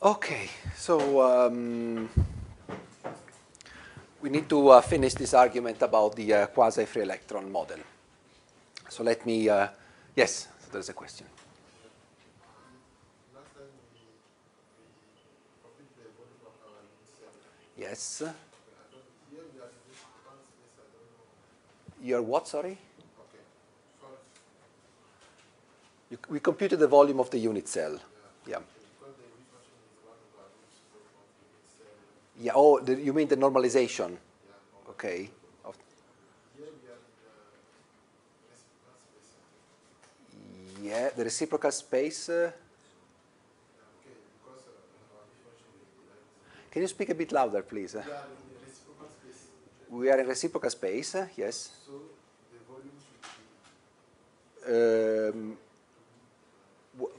Okay, so um, we need to uh, finish this argument about the uh, quasi-free electron model. So let me, uh, yes, so there's a question. Yes. Your what, sorry? You, we computed the volume of the unit cell. Yeah. Yeah. Oh, the, you mean the normalization? Okay. Of- Yeah, the reciprocal space. uh, Can you speak a bit louder, please? Uh, We are in reciprocal space, uh, yes. Um,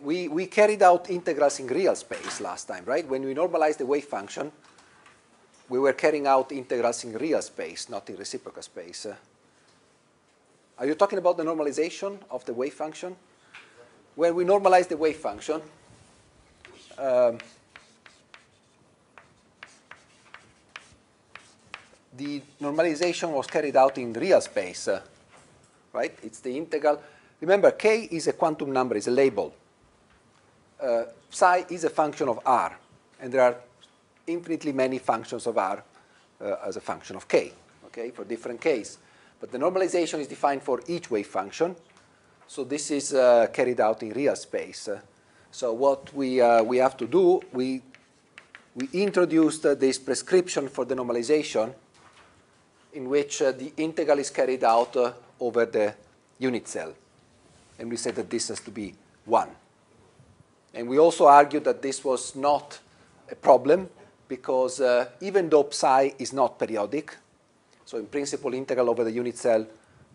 we, we carried out integrals in real space last time, right? When we normalized the wave function, we were carrying out integrals in real space, not in reciprocal space. Are you talking about the normalization of the wave function? When we normalize the wave function, um, the normalization was carried out in real space, uh, right? It's the integral. Remember, k is a quantum number, it's a label. Uh, psi is a function of r, and there are infinitely many functions of r uh, as a function of k, okay, for different k's. But the normalization is defined for each wave function, so this is uh, carried out in real space. So what we, uh, we have to do, we, we introduced uh, this prescription for the normalization in which uh, the integral is carried out over the unit cell. And we said that this has to be 1. And we also argued that this was not a problem because uh, even though psi is not periodic, so in principle, integral over the unit cell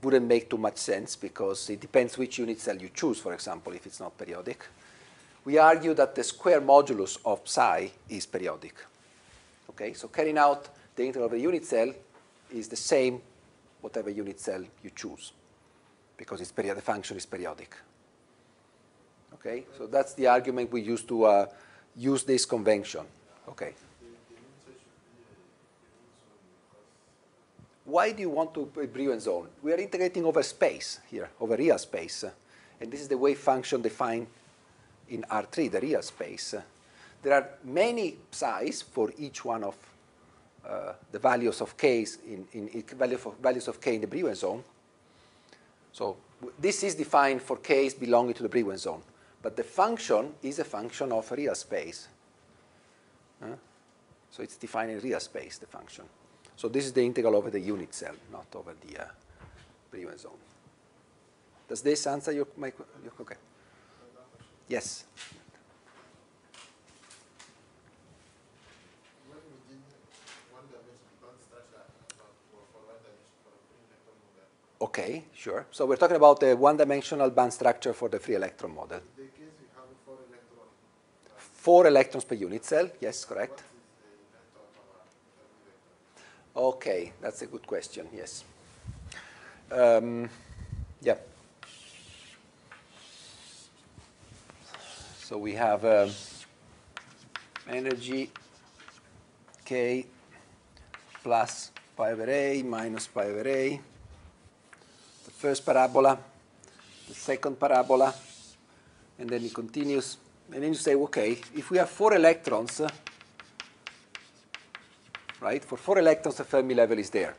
wouldn't make too much sense because it depends which unit cell you choose, for example, if it's not periodic. We argue that the square modulus of psi is periodic. Okay, so carrying out the integral over the unit cell is the same whatever unit cell you choose because it's the function is periodic. Okay, so that's the argument we use to uh, use this convention. Okay. Why do you want to a Brillouin zone? We are integrating over space here, over real space. and this is the wave function defined in R3, the real space. There are many psi's for each one of uh, the values of k's in, in, in value values of k in the Brillouin zone. So this is defined for k's belonging to the Brillouin zone, but the function is a function of real space. So it's defined in real space, the function. So this is the integral over the unit cell, not over the uh, Brillouin zone. Does this answer your, my, your okay? Yes. Okay, sure. So we're talking about the one-dimensional band structure for the free electron model. Four electrons per unit cell, yes, correct. Okay, that's a good question, yes. Um, yeah. So we have um, energy K plus pi over A minus pi over A. The first parabola, the second parabola, and then it continues. And then you say, okay, if we have four electrons, right, for four electrons, the Fermi level is there.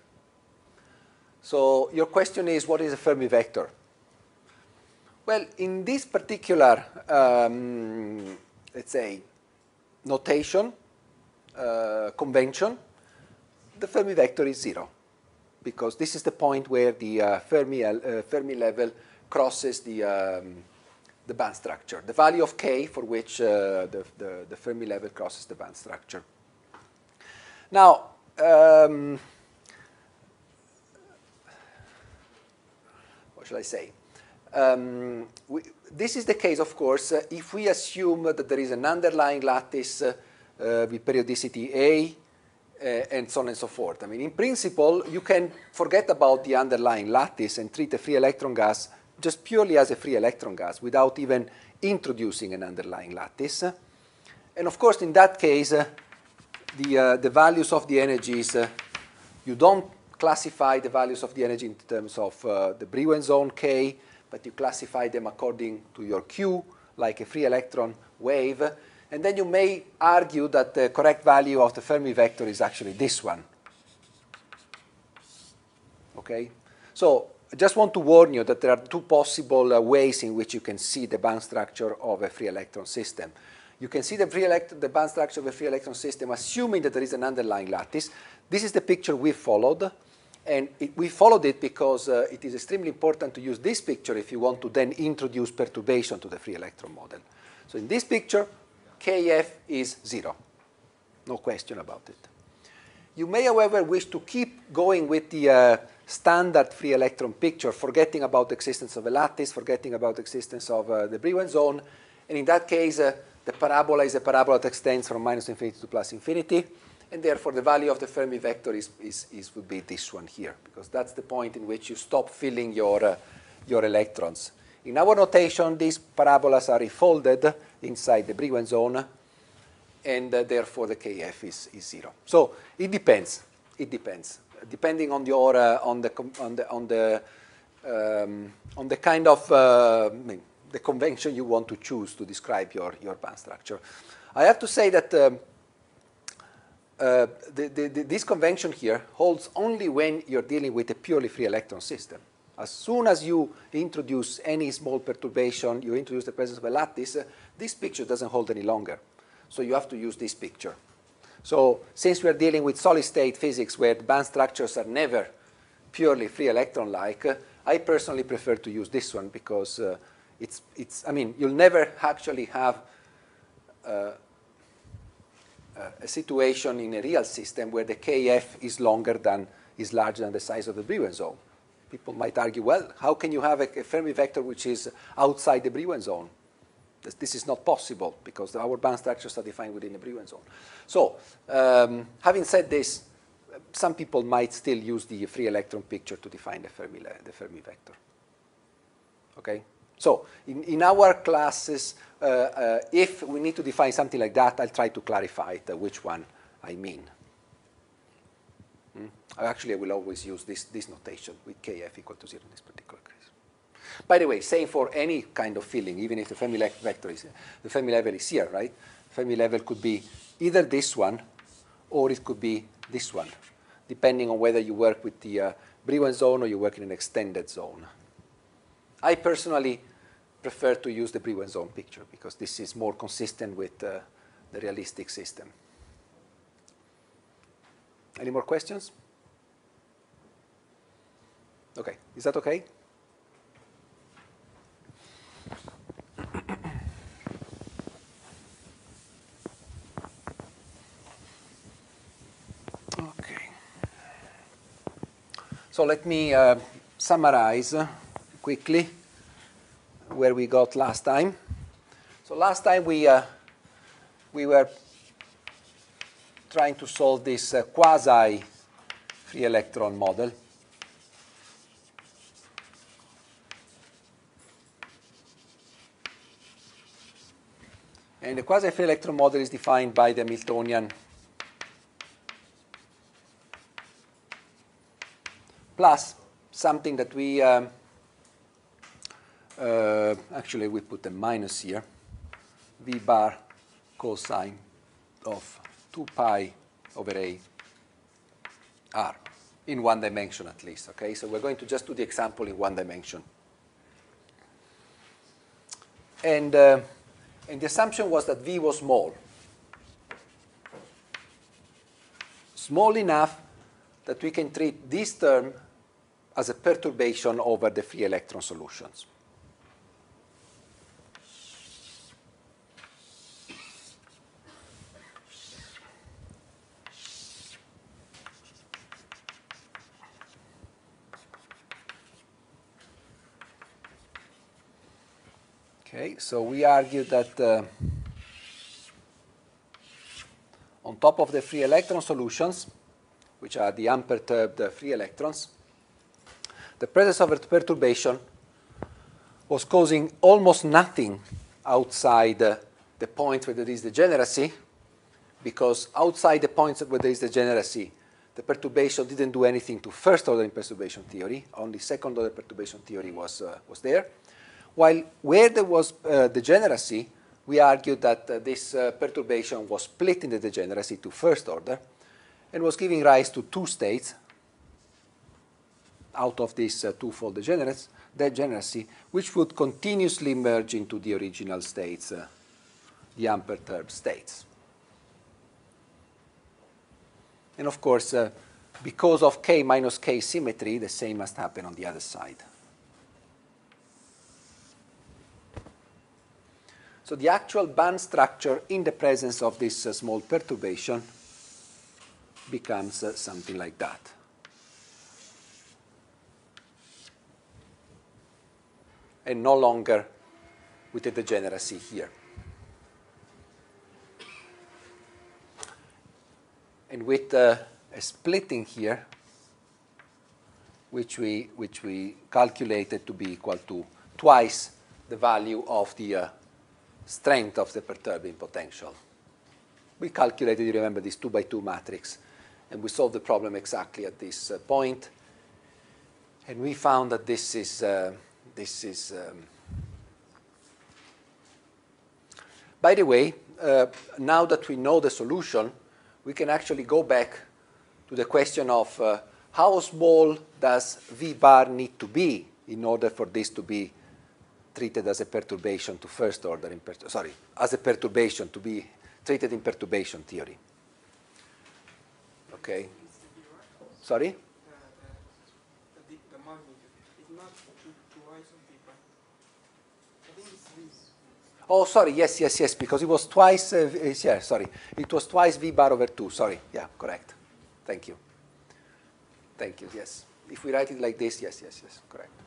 So your question is, what is a Fermi vector? Well, in this particular, um, let's say, notation, uh, convention, the Fermi vector is zero, because this is the point where the uh, Fermi, uh, Fermi level crosses the, um, the band structure, the value of k for which uh, the, the, the Fermi level crosses the band structure. Now, um, what should I say? Um, we, this is the case, of course, uh, if we assume that there is an underlying lattice uh, uh, with periodicity A, uh, and so on and so forth. I mean, in principle, you can forget about the underlying lattice and treat a free electron gas just purely as a free electron gas without even introducing an underlying lattice. And of course, in that case, uh, the, uh, the values of the energies, uh, you don't classify the values of the energy in terms of uh, the Brillouin zone K, but you classify them according to your Q, like a free electron wave. And then you may argue that the correct value of the Fermi vector is actually this one. Okay? So I just want to warn you that there are two possible uh, ways in which you can see the band structure of a free electron system. You can see the, free the band structure of a free electron system assuming that there is an underlying lattice. This is the picture we followed. And it, we followed it because uh, it is extremely important to use this picture if you want to then introduce perturbation to the free electron model. So in this picture, Kf is zero. No question about it. You may, however, wish to keep going with the uh, standard free electron picture, forgetting about the existence of a lattice, forgetting about the existence of uh, the Brillouin zone. And in that case, uh, the parabola is a parabola that extends from minus infinity to plus infinity. And therefore, the value of the Fermi vector is, is, is would be this one here, because that's the point in which you stop filling your, uh, your electrons. In our notation, these parabolas are refolded inside the Brillouin zone, and uh, therefore the Kf is, is zero. So it depends. It depends, depending on your uh, on the on the on the um, on the kind of uh, the convention you want to choose to describe your your band structure. I have to say that. Um, uh, the, the, the, this convention here holds only when you're dealing with a purely free electron system. As soon as you introduce any small perturbation, you introduce the presence of a lattice, uh, this picture doesn't hold any longer. So you have to use this picture. So since we're dealing with solid-state physics where the band structures are never purely free electron-like, uh, I personally prefer to use this one because uh, it's, it's, I mean, you'll never actually have uh, uh, a situation in a real system where the kf is longer than, is larger than the size of the Brillouin zone. People might argue, well, how can you have a, a Fermi vector which is outside the Brillouin zone? This, this, is not possible because our band structures are defined within the Brillouin zone. So, um, having said this, some people might still use the free electron picture to define the Fermi, the Fermi vector. Okay? So, in, in our classes, uh, uh, if we need to define something like that, I'll try to clarify it, uh, which one I mean. Hmm? Actually, I will always use this, this notation with kf equal to 0 in this particular case. By the way, same for any kind of filling, even if the Fermi vector is, the Fermi level is here, right? Fermi level could be either this one or it could be this one, depending on whether you work with the uh, zone or you work in an extended zone. I personally prefer to use the Brillouin zone picture because this is more consistent with uh, the realistic system. Any more questions? Okay, is that okay? okay. So let me uh, summarize quickly where we got last time. So last time we, uh, we were trying to solve this uh, quasi free electron model. And the quasi free electron model is defined by the Hamiltonian plus something that we um, actually we put a minus here, v bar cosine of 2 pi over a r in one dimension at least, okay? So we're going to just do the example in one dimension. And, uh, and the assumption was that v was small. Small enough that we can treat this term as a perturbation over the free electron solutions. Okay, so we argue that uh, on top of the free electron solutions, which are the unperturbed free electrons, the presence of a perturbation was causing almost nothing outside uh, the point where there is degeneracy, because outside the points where there is degeneracy, the perturbation didn't do anything to first order perturbation theory, only second order perturbation theory was, uh, was there. While where there was uh, degeneracy, we argued that uh, this uh, perturbation was split in the degeneracy to first order and was giving rise to two states out of this uh, twofold degeneracy, which would continuously merge into the original states, uh, the unperturbed states. And of course, uh, because of k minus k symmetry, the same must happen on the other side. So the actual band structure in the presence of this uh, small perturbation becomes uh, something like that. And no longer with a degeneracy here. And with uh, a splitting here, which we, which we calculated to be equal to twice the value of the uh, strength of the perturbing potential. We calculated, you remember, this 2 by 2 matrix, and we solved the problem exactly at this uh, point. And we found that this is, uh, this is um, by the way, uh, now that we know the solution, we can actually go back to the question of uh, how small does V bar need to be in order for this to be treated as a perturbation to first order, in sorry, as a perturbation to be treated in perturbation theory. Okay? Sorry? Oh, sorry, yes, yes, yes, because it was twice, uh, yeah, sorry. It was twice V bar over 2, sorry. Yeah, correct. Thank you. Thank you, yes. If we write it like this, yes, yes, yes, correct.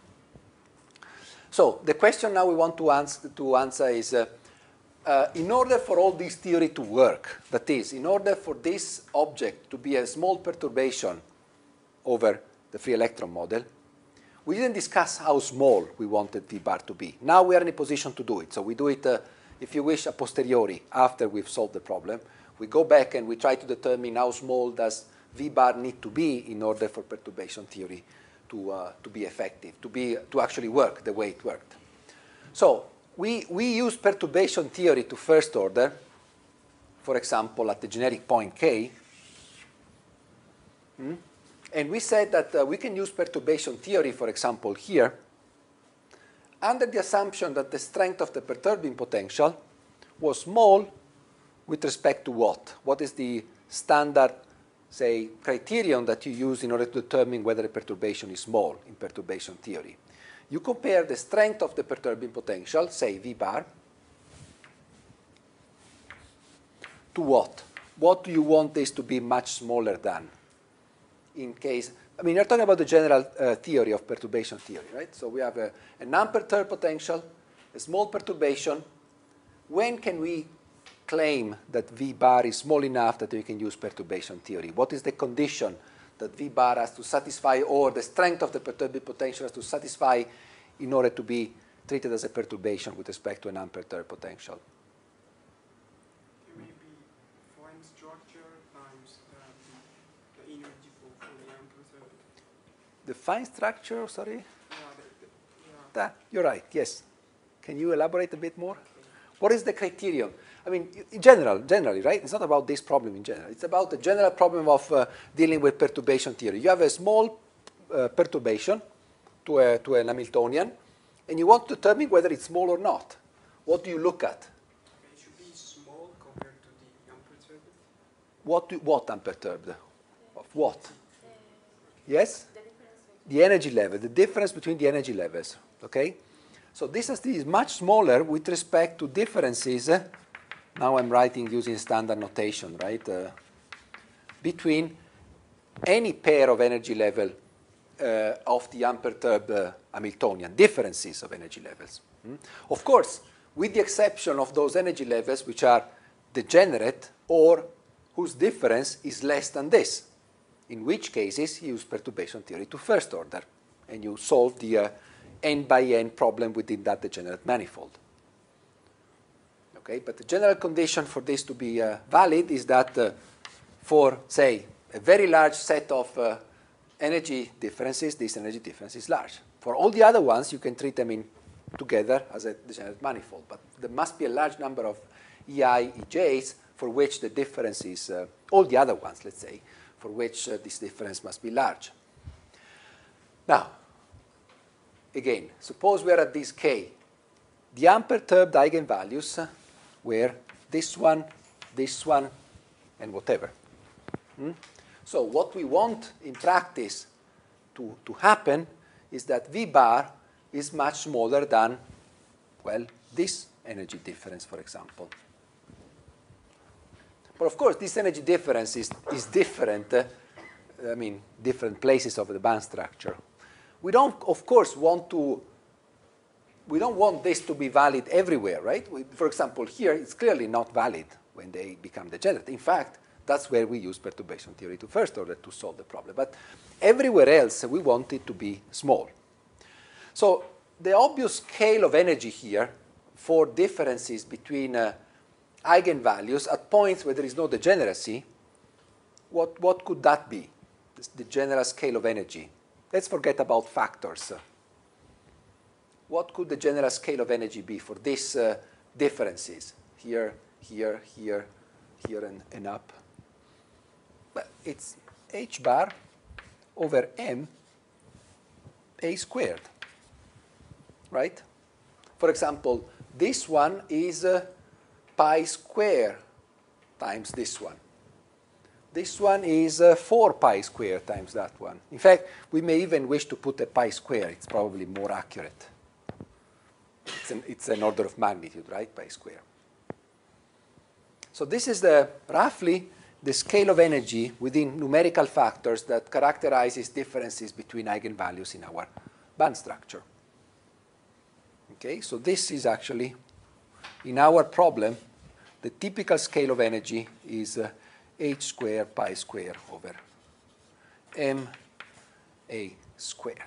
So the question now we want to answer, to answer is, uh, uh, in order for all this theory to work, that is, in order for this object to be a small perturbation over the free electron model, we didn't discuss how small we wanted V bar to be. Now we are in a position to do it. So we do it, uh, if you wish, a posteriori, after we've solved the problem. We go back and we try to determine how small does V bar need to be in order for perturbation theory to, uh, to be effective, to, be, to actually work the way it worked. So we, we use perturbation theory to first order, for example, at the generic point k. Hmm? And we said that uh, we can use perturbation theory, for example, here, under the assumption that the strength of the perturbing potential was small with respect to what? What is the standard say, criterion that you use in order to determine whether a perturbation is small in perturbation theory. You compare the strength of the perturbing potential, say V bar, to what? What do you want this to be much smaller than? In case, I mean, you're talking about the general uh, theory of perturbation theory, right? So we have a, a non-perturbed potential, a small perturbation. When can we claim that V bar is small enough that we can use perturbation theory? What is the condition that V bar has to satisfy or the strength of the perturbed potential has to satisfy in order to be treated as a perturbation with respect to an unperturbed potential? the fine structure, sorry? Yeah, the, the, yeah. you're right, yes. Can you elaborate a bit more? What is the criterion? I mean, in general, generally, right? It's not about this problem in general. It's about the general problem of uh, dealing with perturbation theory. You have a small uh, perturbation to, a, to an Hamiltonian, and you want to determine whether it's small or not. What do you look at? It should be small compared to the unperturbed. What, do, what unperturbed? Of what? Yes? The energy level, the difference between the energy levels, okay? So this is much smaller with respect to differences uh, now I'm writing using standard notation, right? Uh, between any pair of energy level uh, of the unperturbed uh, Hamiltonian, differences of energy levels. Mm? Of course, with the exception of those energy levels which are degenerate or whose difference is less than this, in which cases you use perturbation theory to first order, and you solve the uh, n by n problem within that degenerate manifold. Okay, but the general condition for this to be uh, valid is that uh, for, say, a very large set of uh, energy differences, this energy difference is large. For all the other ones, you can treat them in together as a degenerate manifold, but there must be a large number of EI, EJs for which the difference is, uh, all the other ones, let's say, for which uh, this difference must be large. Now, again, suppose we're at this K. The unperturbed eigenvalues were this one, this one, and whatever. Hmm? So what we want in practice to, to happen is that V bar is much smaller than, well, this energy difference, for example. But of course, this energy difference is, is different, uh, I mean, different places of the band structure. We don't, of course, want to, we don't want this to be valid everywhere, right? We, for example, here, it's clearly not valid when they become degenerate. In fact, that's where we use perturbation theory to first order to solve the problem. But everywhere else, we want it to be small. So the obvious scale of energy here for differences between uh, eigenvalues at points where there is no degeneracy, what, what could that be, the general scale of energy? Let's forget about factors. What could the general scale of energy be for these uh, differences? Here, here, here, here, and, and up. Well, it's h bar over m a squared, right? For example, this one is uh, pi square times this one. This one is uh, 4 pi square times that one. In fact, we may even wish to put a pi square. It's probably more accurate. It's an, it's an order of magnitude, right, pi square. So this is the, roughly the scale of energy within numerical factors that characterizes differences between eigenvalues in our band structure. Okay, so this is actually, in our problem, the typical scale of energy is uh, h squared pi squared over m a squared.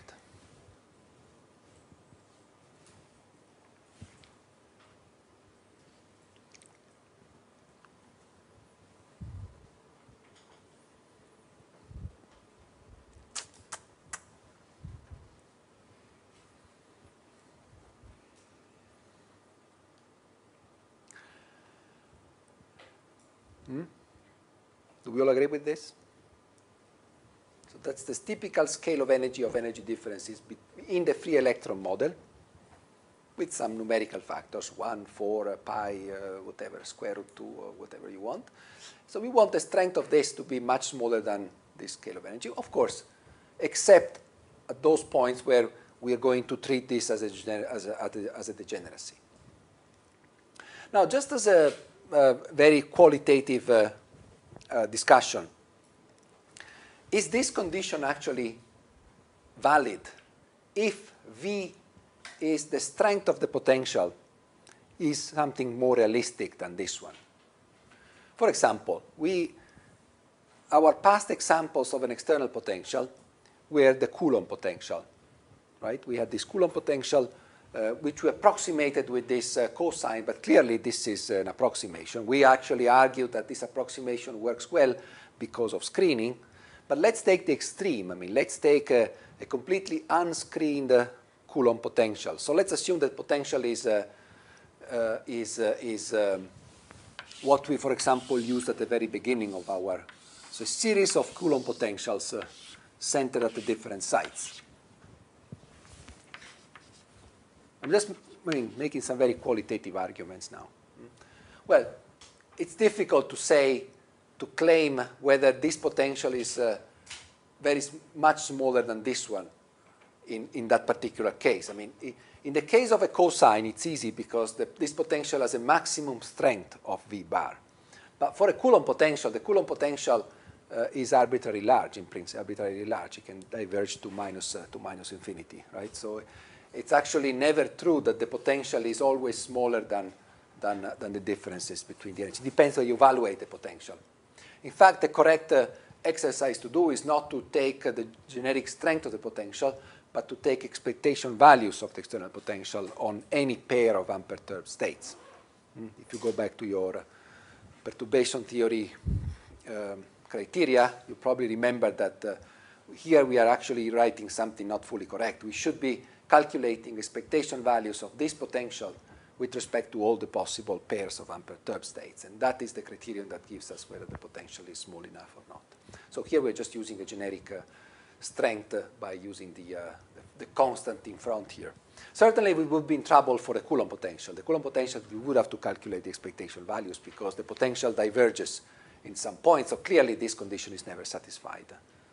Hmm? Do we all agree with this? So that's the typical scale of energy of energy differences in the free electron model with some numerical factors, 1, 4, uh, pi, uh, whatever, square root 2, or whatever you want. So we want the strength of this to be much smaller than this scale of energy, of course, except at those points where we are going to treat this as a, as a, as a degeneracy. Now, just as a uh, very qualitative uh, uh, discussion. Is this condition actually valid if V is the strength of the potential is something more realistic than this one? For example, we, our past examples of an external potential were the Coulomb potential, right? We had this Coulomb potential which we approximated with this uh, cosine, but clearly this is an approximation. We actually argued that this approximation works well because of screening. But let's take the extreme. I mean, let's take a, a completely unscreened uh, Coulomb potential. So let's assume that potential is, uh, uh, is, uh, is um, what we, for example, used at the very beginning of our, so series of Coulomb potentials centered at the different sites. I'm just I mean, making some very qualitative arguments now. Well, it's difficult to say, to claim whether this potential is uh, very much smaller than this one in, in that particular case. I mean, in the case of a cosine, it's easy because the, this potential has a maximum strength of V bar. But for a Coulomb potential, the Coulomb potential uh, is arbitrarily large, in principle, arbitrarily large. It can diverge to minus, uh, to minus infinity, right? So it's actually never true that the potential is always smaller than, than, uh, than the differences between the energy. It depends how you evaluate the potential. In fact, the correct uh, exercise to do is not to take uh, the generic strength of the potential, but to take expectation values of the external potential on any pair of unperturbed states. Mm, If you go back to your uh, perturbation theory um, criteria, you probably remember that uh, here we are actually writing something not fully correct. We should be calculating expectation values of this potential with respect to all the possible pairs of unperturbed states. And that is the criterion that gives us whether the potential is small enough or not. So here we're just using a generic uh, strength uh, by using the, uh, the, the constant in front here. Certainly we would be in trouble for the Coulomb potential. The Coulomb potential, we would have to calculate the expectation values because the potential diverges in some points. So clearly this condition is never satisfied,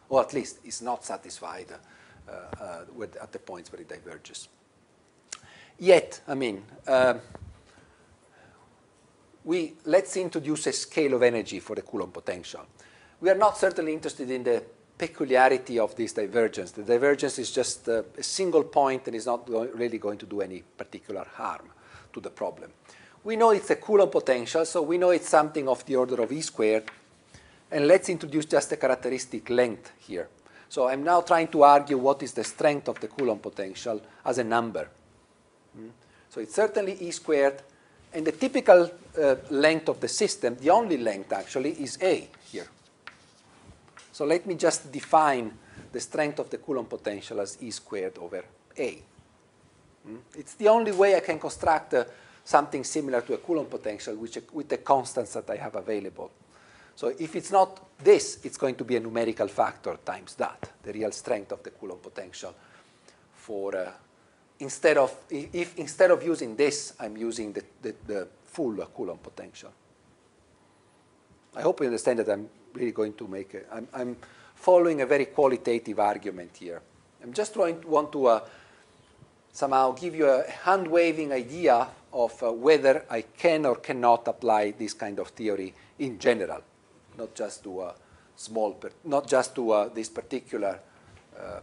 or at least is not satisfied with, at the points where it diverges. Yet, I mean, um, we, let's introduce a scale of energy for the Coulomb potential. We are not certainly interested in the peculiarity of this divergence. The divergence is just uh, a single point and is not really going to do any particular harm to the problem. We know it's a Coulomb potential, so we know it's something of the order of E squared. And let's introduce just a characteristic length here. So I'm now trying to argue what is the strength of the Coulomb potential as a number. Mm. So it's certainly E squared, and the typical uh, length of the system, the only length actually, is A here. So let me just define the strength of the Coulomb potential as E squared over A. Mm. It's the only way I can construct uh, something similar to a Coulomb potential which, with the constants that I have available. So if it's not this, it's going to be a numerical factor times that, the real strength of the Coulomb potential for uh, instead of if instead of using this, I'm using the, the, the full Coulomb potential. I hope you understand that I'm really going to make a, I'm, I'm following a very qualitative argument here. I'm just trying to want to uh, somehow give you a hand waving idea of uh, whether I can or cannot apply this kind of theory in general, not just to a small, not just to uh, this particular um,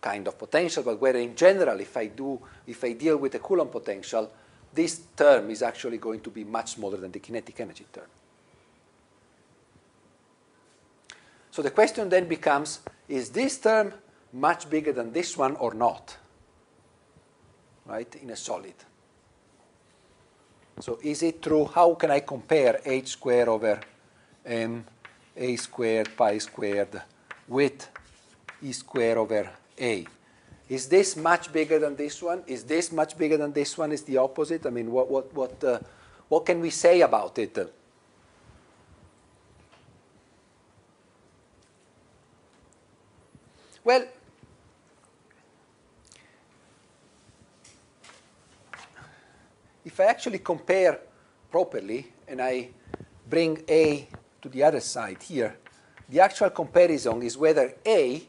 kind of potential, but whether in general, if I do, if I deal with a Coulomb potential, this term is actually going to be much smaller than the kinetic energy term. So the question then becomes, is this term much bigger than this one or not? Right, in a solid. So is it true? How can I compare h squared over m a squared pi squared with e squared over a? Is this much bigger than this one? Is this much bigger than this one? Is the opposite? I mean, what, what, what, uh, what can we say about it? Well, if I actually compare properly and I bring A to the other side here, the actual comparison is whether A,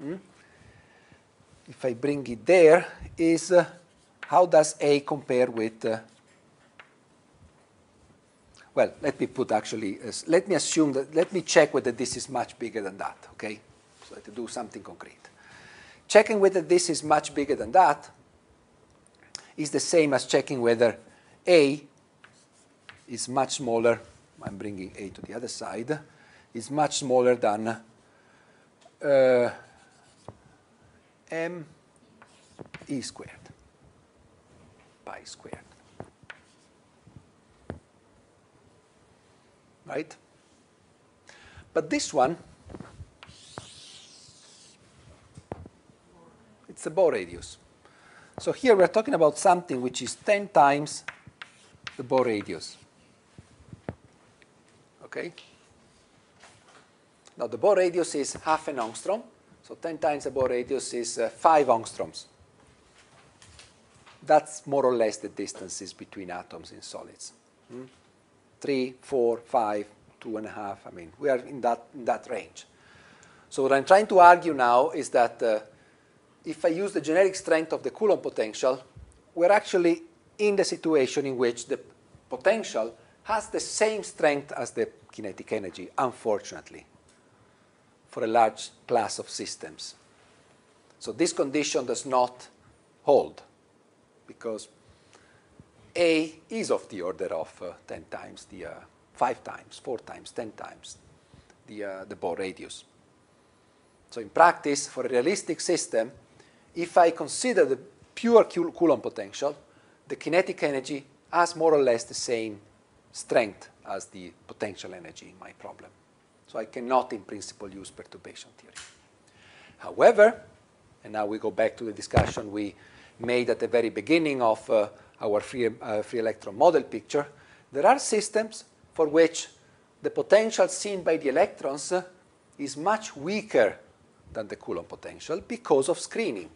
hmm, if I bring it there, is uh, how does A compare with, uh, well, let me put actually, uh, let me assume that, let me check whether this is much bigger than that, okay? So to do something concrete. Checking whether this is much bigger than that is the same as checking whether A is much smaller, I'm bringing A to the other side, is much smaller than uh, m e squared, pi squared. Right? But this one, it's a Bohr radius. So here we're talking about something which is 10 times the Bohr radius. Okay? Now the Bohr radius is half an angstrom, so 10 times the Bohr radius is uh, 5 angstroms. That's more or less the distances between atoms in solids. Hmm? 3, 4, 5, 2.5, I mean, we are in that, in that range. So what I'm trying to argue now is that uh, if I use the generic strength of the Coulomb potential, we're actually in the situation in which the potential has the same strength as the kinetic energy, unfortunately, for a large class of systems. So this condition does not hold because A is of the order of uh, 10 times the, uh, 5 times, 4 times, 10 times the, uh, the Bohr radius. So in practice, for a realistic system, if I consider the pure Coulomb potential, the kinetic energy has more or less the same strength as the potential energy in my problem. So I cannot, in principle, use perturbation theory. However, and now we go back to the discussion we made at the very beginning of uh, our free, uh, free electron model picture, there are systems for which the potential seen by the electrons uh, is much weaker than the Coulomb potential because of screening.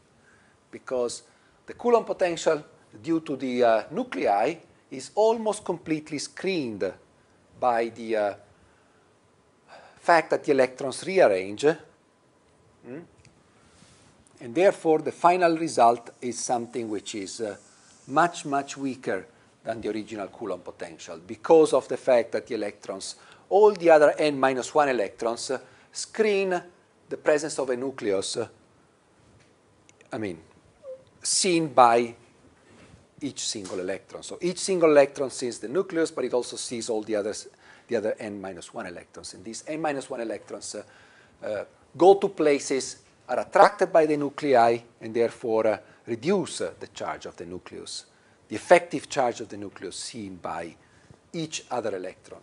Because the Coulomb potential, due to the uh, nuclei, is almost completely screened by the uh, fact that the electrons rearrange. Hmm? And therefore, the final result is something which is uh, much, much weaker than the original Coulomb potential because of the fact that the electrons, all the other n minus 1 electrons, uh, screen the presence of a nucleus, uh, I mean, seen by each single electron. So each single electron sees the nucleus, but it also sees all the others, the other n minus 1 electrons. And these n minus 1 electrons uh, uh, go to places, are attracted by the nuclei, and therefore uh, reduce uh, the charge of the nucleus, the effective charge of the nucleus seen by each other electron.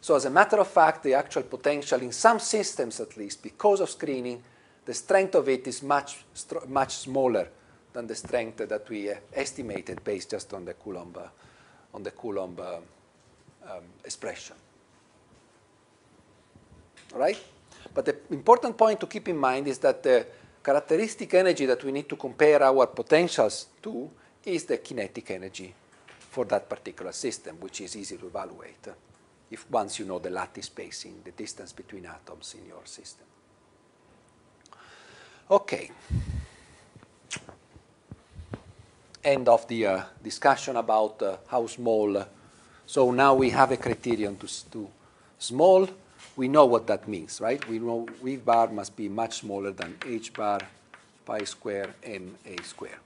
So as a matter of fact, the actual potential in some systems at least, because of screening, the strength of it is much, much smaller than the strength that we uh, estimated based just on the Coulomb, on the Coulomb um, expression. All right? But the important point to keep in mind is that the characteristic energy that we need to compare our potentials to is the kinetic energy for that particular system, which is easy to evaluate if once you know the lattice spacing, the distance between atoms in your system. Okay end of the uh, discussion about uh, how small. Uh, so now we have a criterion to, to small. We know what that means, right? We know V bar must be much smaller than H bar pi square m a square,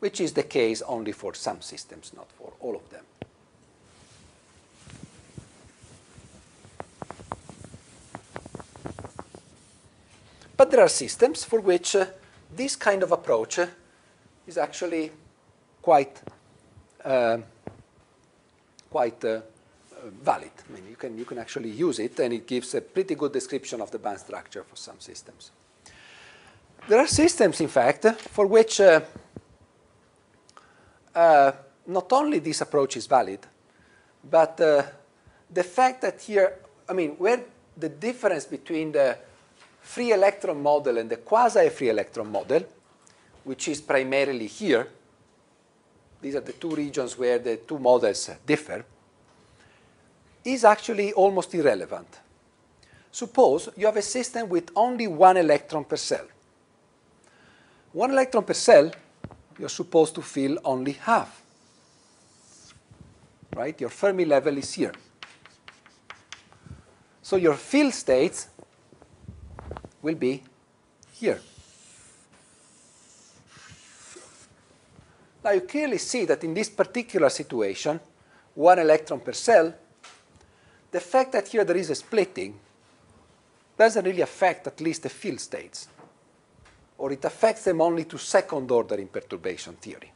which is the case only for some systems, not for all of them. But there are systems for which uh, this kind of approach uh, is actually quite, uh, quite uh, valid. I mean, you can, you can actually use it, and it gives a pretty good description of the band structure for some systems. There are systems, in fact, for which uh, uh not only this approach is valid, but uh, the fact that here, I mean, where the difference between the free electron model and the quasi-free electron model, which is primarily here, these are the two regions where the two models differ, is actually almost irrelevant. Suppose you have a system with only one electron per cell. One electron per cell, you're supposed to fill only half. Right? Your Fermi level is here. So your field states will be here. Now you clearly see that in this particular situation, one electron per cell, the fact that here there is a splitting doesn't really affect at least the field states, or it affects them only to second order in perturbation theory.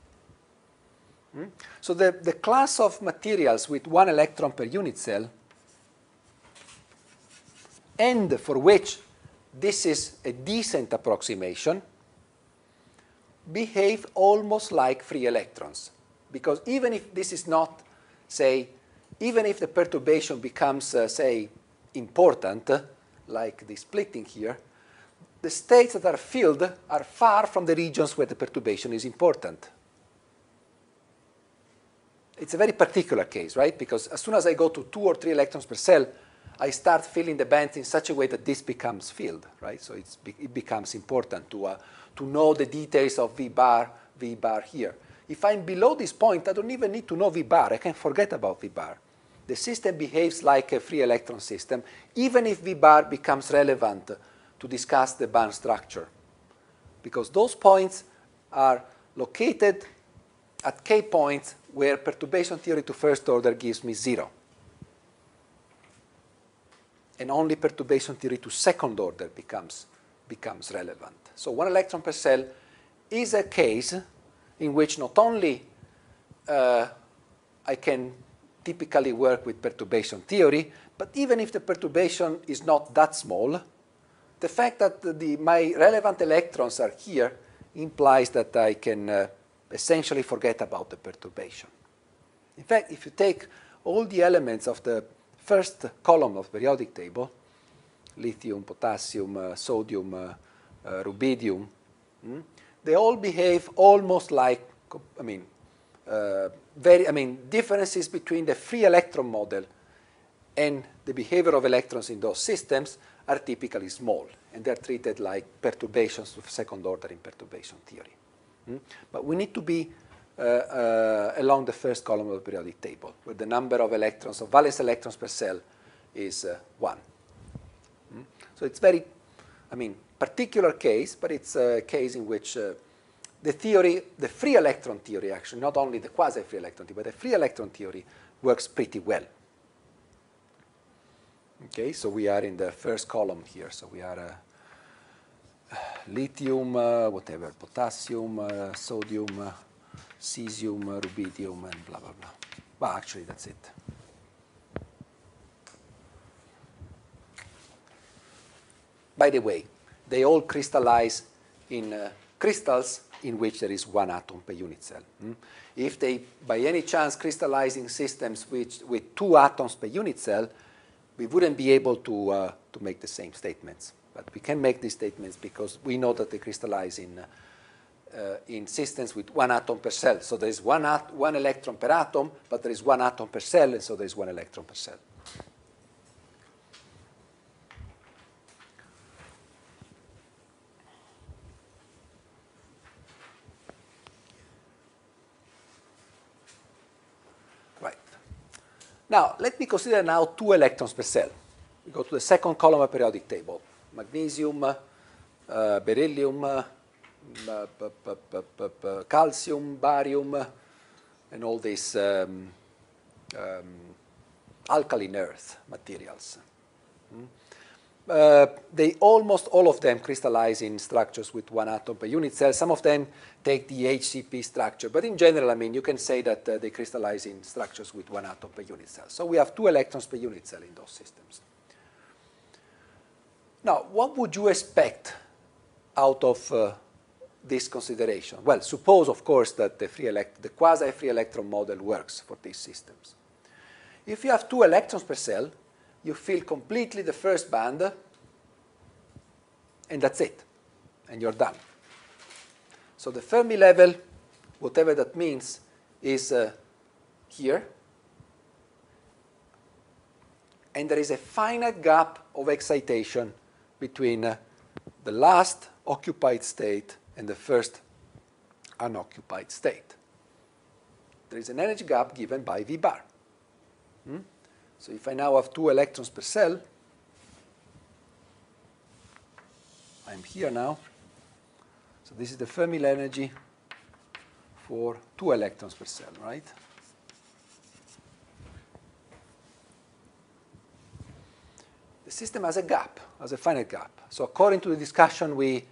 Hmm? So the, the class of materials with one electron per unit cell and for which this is a decent approximation behave almost like free electrons. Because even if this is not, say, even if the perturbation becomes, uh, say, important, uh, like the splitting here, the states that are filled are far from the regions where the perturbation is important. It's a very particular case, right? Because as soon as I go to two or three electrons per cell, I start filling the bands in such a way that this becomes filled, right? So it becomes important to, uh, to know the details of V bar, V bar here. If I'm below this point, I don't even need to know V bar. I can forget about V bar. The system behaves like a free electron system, even if V bar becomes relevant to discuss the band structure. Because those points are located at k points where perturbation theory to first order gives me zero. And only perturbation theory to second order becomes, becomes relevant. So one electron per cell is a case in which not only uh, I can typically work with perturbation theory, but even if the perturbation is not that small, the fact that the, my relevant electrons are here implies that I can uh, essentially forget about the perturbation. In fact, if you take all the elements of the first column of periodic table, lithium, potassium, uh, sodium, uh, uh rubidium, hmm, they all behave almost like, I mean, uh, very, I mean, differences between the free electron model and the behavior of electrons in those systems are typically small, and they're treated like perturbations of second order in perturbation theory. Mm? But we need to be along the first column of the periodic table, where the number of electrons, of valence electrons per cell is uh, 1. Mm? So it's very, I mean, particular case, but it's a case in which uh, the theory, the free electron theory actually, not only the quasi-free electron theory, but the free electron theory works pretty well. Okay, so we are in the first column here. So we are uh, lithium, uh, whatever, potassium, uh, sodium, uh, cesium, rubidium, and blah, blah, blah. Well, actually, that's it. By the way, they all crystallize in uh, crystals in which there is one atom per unit cell. Mm? If they, by any chance, crystallize in systems which, with two atoms per unit cell, we wouldn't be able to, uh, to make the same statements. But we can make these statements because we know that they crystallize in, uh, in systems with one atom per cell. So there is one, one electron per atom, but there is one atom per cell, and so there is one electron per cell. Right. Now, let me consider now two electrons per cell. We go to the second column of periodic table. Magnesium, uh, beryllium, uh, calcium, barium, and all these um, um, alkaline earth materials. Mm. Uh, they almost all of them crystallize in structures with one atom per unit cell. Some of them take the HCP structure, but in general, I mean, you can say that uh, they crystallize in structures with one atom per unit cell. So we have two electrons per unit cell in those systems. Now, what would you expect out of uh, this consideration? Well, suppose, of course, that the, free the quasi-free electron model works for these systems. If you have two electrons per cell, you fill completely the first band, and that's it. And you're done. So the Fermi level, whatever that means, is uh, here. And there is a finite gap of excitation between uh, the last occupied state and the first unoccupied state. There is an energy gap given by V bar. Hmm? So if I now have two electrons per cell, I'm here now. So this is the Fermi energy for two electrons per cell, right? The system has a gap, has a finite gap. So according to the discussion we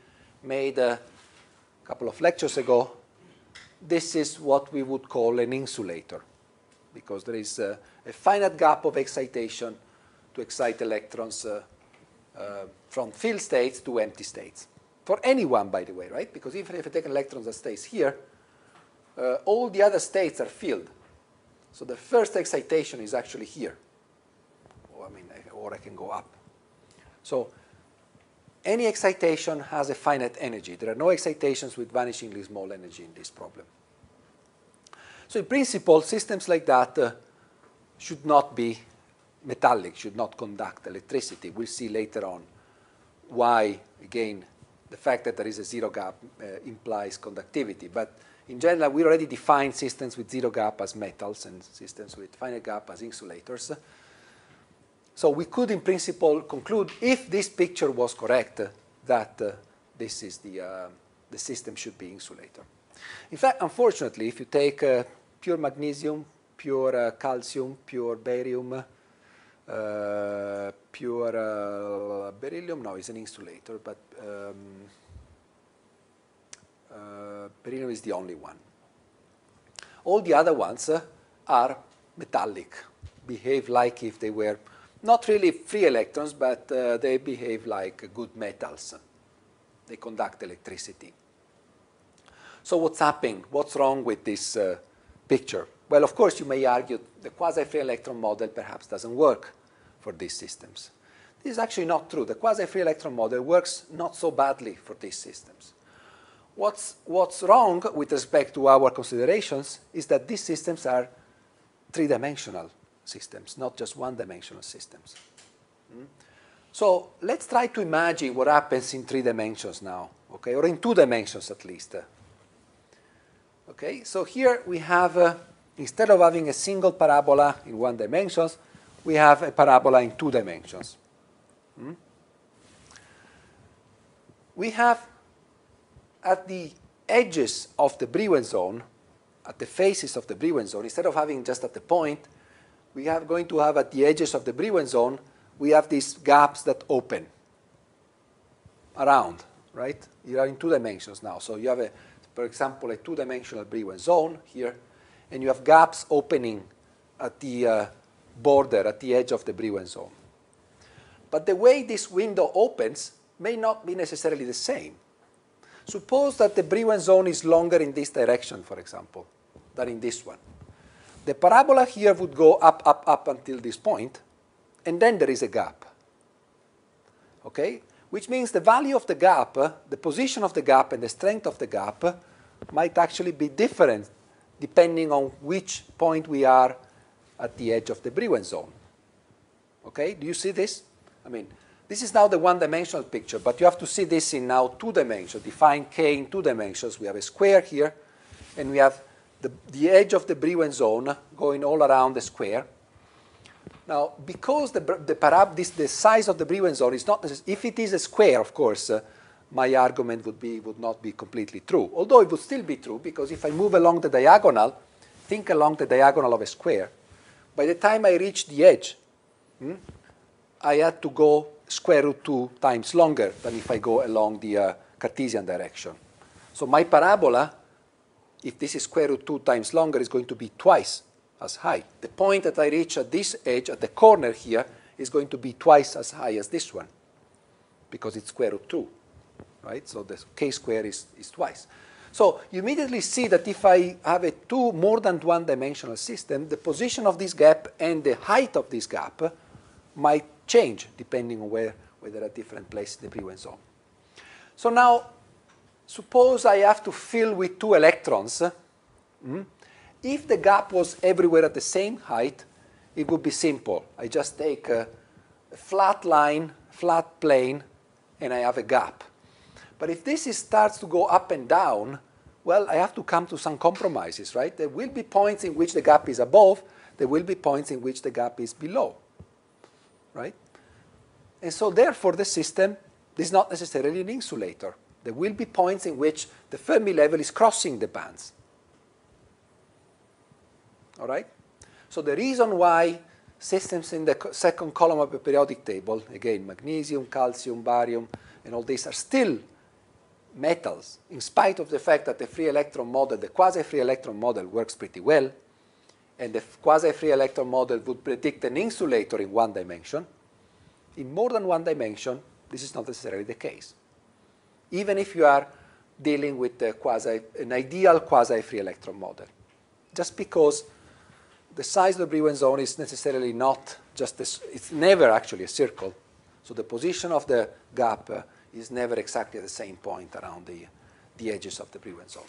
made a couple of lectures ago, this is what we would call an insulator because there is a, a finite gap of excitation to excite electrons uh, uh, from filled states to empty states. For anyone, by the way, right? Because even if I take an electron that stays here, uh, all the other states are filled. So the first excitation is actually here. Or, I mean, or I can go up. So any excitation has a finite energy. There are no excitations with vanishingly small energy in this problem. So in principle, systems like that uh, should not be metallic, should not conduct electricity. We'll see later on why, again, the fact that there is a zero gap uh, implies conductivity. But in general, we already define systems with zero gap as metals and systems with finite gap as insulators. So we could, in principle, conclude, if this picture was correct, that uh, this is the, uh, the system should be insulator. In fact, unfortunately, if you take uh, pure magnesium, pure calcium, pure barium, uh, pure uh, beryllium. No, it's an insulator, but um, uh, beryllium is the only one. All the other ones are metallic, behave like if they were not really free electrons, but uh, they behave like good metals. They conduct electricity. So what's happening? What's wrong with this uh, picture? Well, of course, you may argue the quasi-free electron model perhaps doesn't work for these systems. This is actually not true. The quasi-free electron model works not so badly for these systems. What's, what's wrong with respect to our considerations is that these systems are three-dimensional systems, not just one-dimensional systems. Mm? So let's try to imagine what happens in three dimensions now, okay, or in two dimensions at least. Okay, so here we have, uh, instead of having a single parabola in one dimension, we have a parabola in two dimensions. Hmm? We have at the edges of the Brillouin zone, at the faces of the Brillouin zone, instead of having just at the point, we are going to have at the edges of the Brillouin zone, we have these gaps that open around, right? You are in two dimensions now. So you have, a, for example, a two-dimensional Brillouin zone here, and you have gaps opening at the uh, border, at the edge of the Brillouin zone. But the way this window opens may not be necessarily the same. Suppose that the Brillouin zone is longer in this direction, for example, than in this one. The parabola here would go up, up, up until this point, and then there is a gap. Okay? Which means the value of the gap, the position of the gap, and the strength of the gap might actually be different depending on which point we are at the edge of the Brillouin zone. Okay? Do you see this? I mean, this is now the one-dimensional picture, but you have to see this in now two dimensions. Define k in two dimensions. We have a square here, and we have the, the edge of the Brillouin zone going all around the square. Now, because the, the, parab this, the size of the Brillouin zone is not if it is a square, of course, uh, my argument would, be, would not be completely true. Although it would still be true, because if I move along the diagonal, think along the diagonal of a square, by the time I reach the edge, hmm, I had to go square root 2 times longer than if I go along the uh, Cartesian direction. So my parabola, if this is square root 2 times longer, it's going to be twice as high. The point that I reach at this edge, at the corner here, is going to be twice as high as this one, because it's square root 2, right? So the k square is, is twice. So you immediately see that if I have a two more than one dimensional system, the position of this gap and the height of this gap might change depending on where, whether at different places in the Brillouin zone. So now, suppose I have to fill with two electrons. Mm, if the gap was everywhere at the same height, it would be simple. I just take a, a flat line, flat plane, and I have a gap. But if this is, starts to go up and down, well, I have to come to some compromises, right? There will be points in which the gap is above, there will be points in which the gap is below, right? And so therefore the system is not necessarily an insulator. There will be points in which the Fermi level is crossing the bands. All right? So the reason why systems in the second column of the periodic table, again, magnesium, calcium, barium, and all these are still metals, in spite of the fact that the free electron model, the quasi-free electron model works pretty well, and the quasi-free electron model would predict an insulator in one dimension, in more than one dimension, this is not necessarily the case. Even if you are dealing with quasi, an ideal quasi-free electron model. Just because the size of the Brillouin zone is necessarily not just, a, it's never actually a circle. So the position of the gap uh, is never exactly at the same point around the, the edges of the Brillouin zone.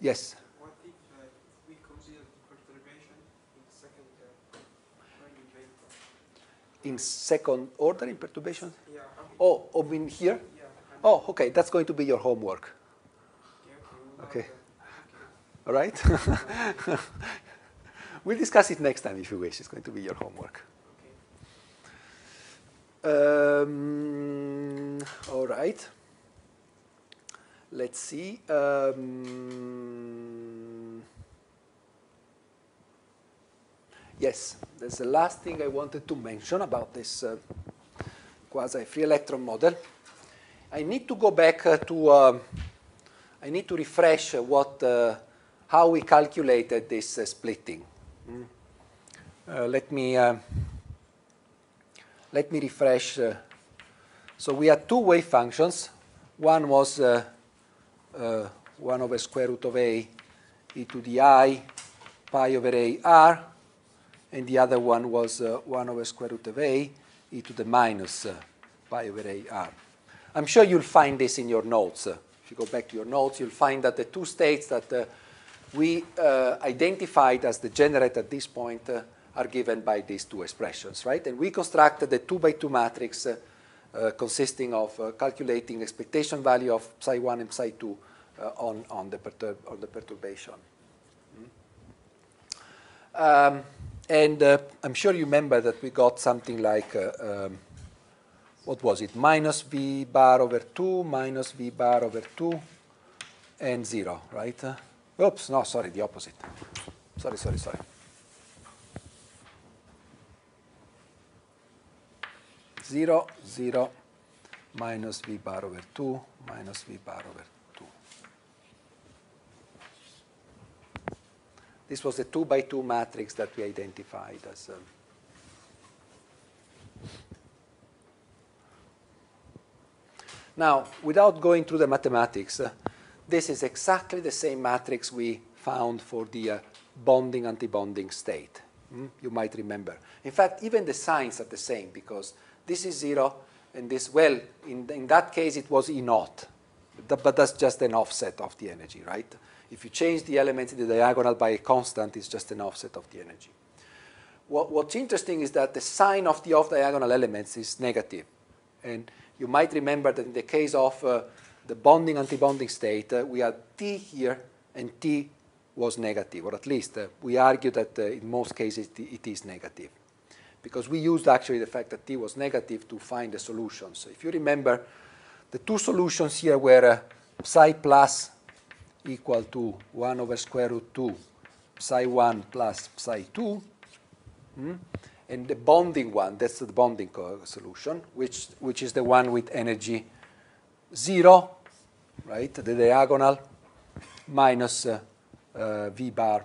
Yes. what if uh, we consider the perturbation in the second uh, Fermi vector? In second order in perturbation? Yeah. Oh, oh, in here? Yeah. Oh, okay, that's going to be your homework. Okay. Okay. we'll Okay. have, All right? we'll discuss it next time if you wish. It's going to be your homework. Um, all right. Let's see. Um, yes, that's the last thing I wanted to mention about this uh, quasi-free electron model. I need to go back uh, to, um, I need to refresh what, uh, how we calculated this uh, splitting. Mm. Uh, let me, uh, let me refresh. Uh, so we had two wave functions. One was 1 over square root of a e to the i pi over a r, and the other one was 1 over square root of a e to the minus pi over a r. I'm sure you'll find this in your notes. Uh, if you go back to your notes, you'll find that the two states that uh, we uh, identified as degenerate at this point uh, are given by these two expressions, right? And we constructed a two by two matrix uh, uh, consisting of calculating expectation value of psi 1 and psi 2 on, on, the on the perturbation. Mm. Um, and I'm sure you remember that we got something like um, what was it, minus v bar over 2, minus v bar over 2, and 0, right? Uh, oops, no, sorry, the opposite. Sorry, sorry, sorry. 0, 0, minus v bar over 2, minus v bar over 2. This was a 2 by 2 matrix that we identified as... Um, Now, without going through the mathematics, uh, this is exactly the same matrix we found for the uh, bonding antibonding state. Mm? You might remember. In fact, even the signs are the same because this is zero and this, well, in, in that case it was E naught, but that's just an offset of the energy, right? If you change the element in the diagonal by a constant, it's just an offset of the energy. What, what's interesting is that the sign of the off-diagonal elements is negative. And you might remember that in the case of uh, the bonding antibonding state, uh, we had T here, and T was negative, or at least uh, we argue that uh, in most cases it is negative. Because we used actually the fact that T was negative to find the solution. So if you remember, the two solutions here were uh, psi plus equal to 1 over square root 2, psi 1 plus psi 2. Hmm? And the bonding one, that's the bonding solution, which, which is the one with energy 0, right, the diagonal, minus uh, uh, V bar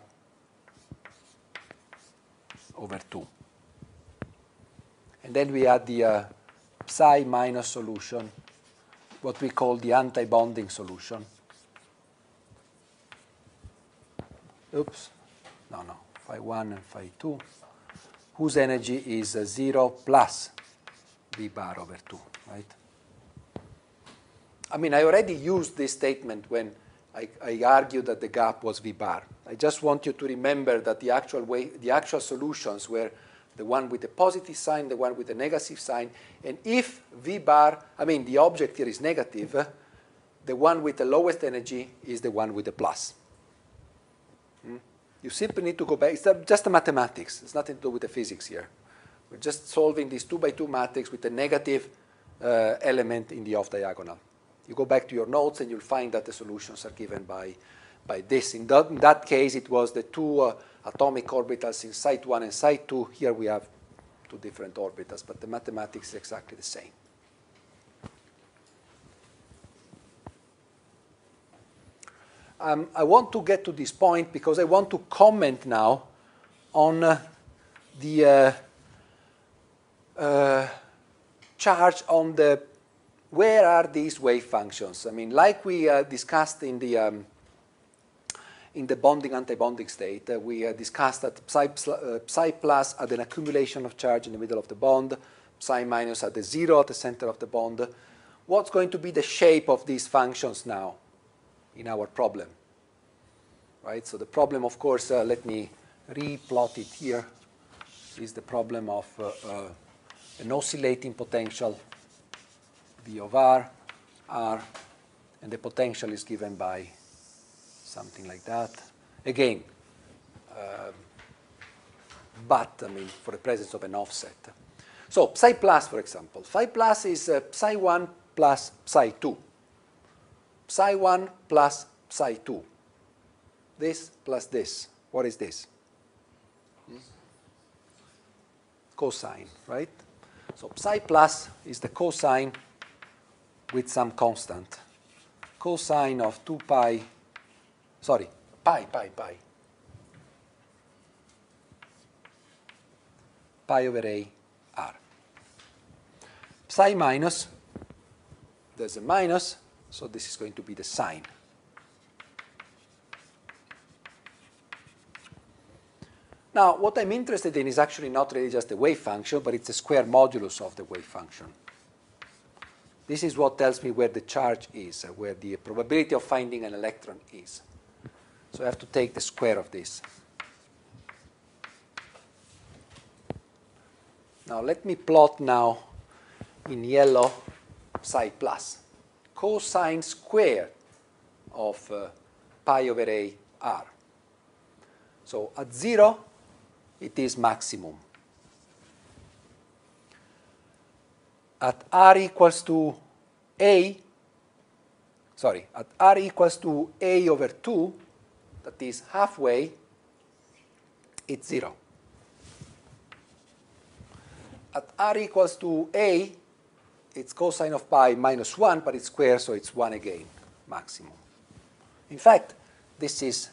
over 2. And then we add the uh, psi minus solution, what we call the anti-bonding solution. Oops, no, no, phi 1 and phi 2 whose energy is 0 plus V bar over 2, right? I mean, I already used this statement when I, I argued that the gap was V bar. I just want you to remember that the actual, way, the actual solutions were the one with the positive sign, the one with the negative sign. And if V bar, I mean, the object here is negative, the one with the lowest energy is the one with the plus. You simply need to go back. It's just the mathematics. It's nothing to do with the physics here. We're just solving this two by two matrix with a negative uh, element in the off diagonal. You go back to your notes and you'll find that the solutions are given by, by this. In that, in that case, it was the two uh, atomic orbitals in site 1 and site 2. Here we have two different orbitals, but the mathematics is exactly the same. Um, I want to get to this point because I want to comment now on uh, the uh, uh, charge on the where are these wave functions? I mean, like we uh, discussed in the um, in the bonding antibonding state, uh, we discussed that psi, psi plus at an accumulation of charge in the middle of the bond, psi minus at the zero at the center of the bond. What's going to be the shape of these functions now? In our problem. Right? So the problem, of course, uh, let me replot it here, is the problem of uh, uh, an oscillating potential, V of R, R, and the potential is given by something like that. Again, um, but, I mean, for the presence of an offset. So psi plus, for example. Psi plus is uh, psi 1 plus psi 2 psi 1 plus psi 2. This plus this. What is this? Cosine, right? So psi plus is the cosine with some constant. Cosine of 2 pi, sorry, pi, pi, pi. Pi over a r. Psi minus, there's a minus, so this is going to be the sine. Now, what I'm interested in is actually not really just the wave function, but it's the square modulus of the wave function. This is what tells me where the charge is, uh, where the probability of finding an electron is. So I have to take the square of this. Now let me plot now in yellow psi plus cosine squared of uh, pi over a r. So at 0, it is maximum. At r equals to a, sorry, at r equals to a over 2, that is halfway, it's 0. At r equals to a, it's cosine of pi minus 1, but it's square, so it's 1 again, maximum. In fact, this is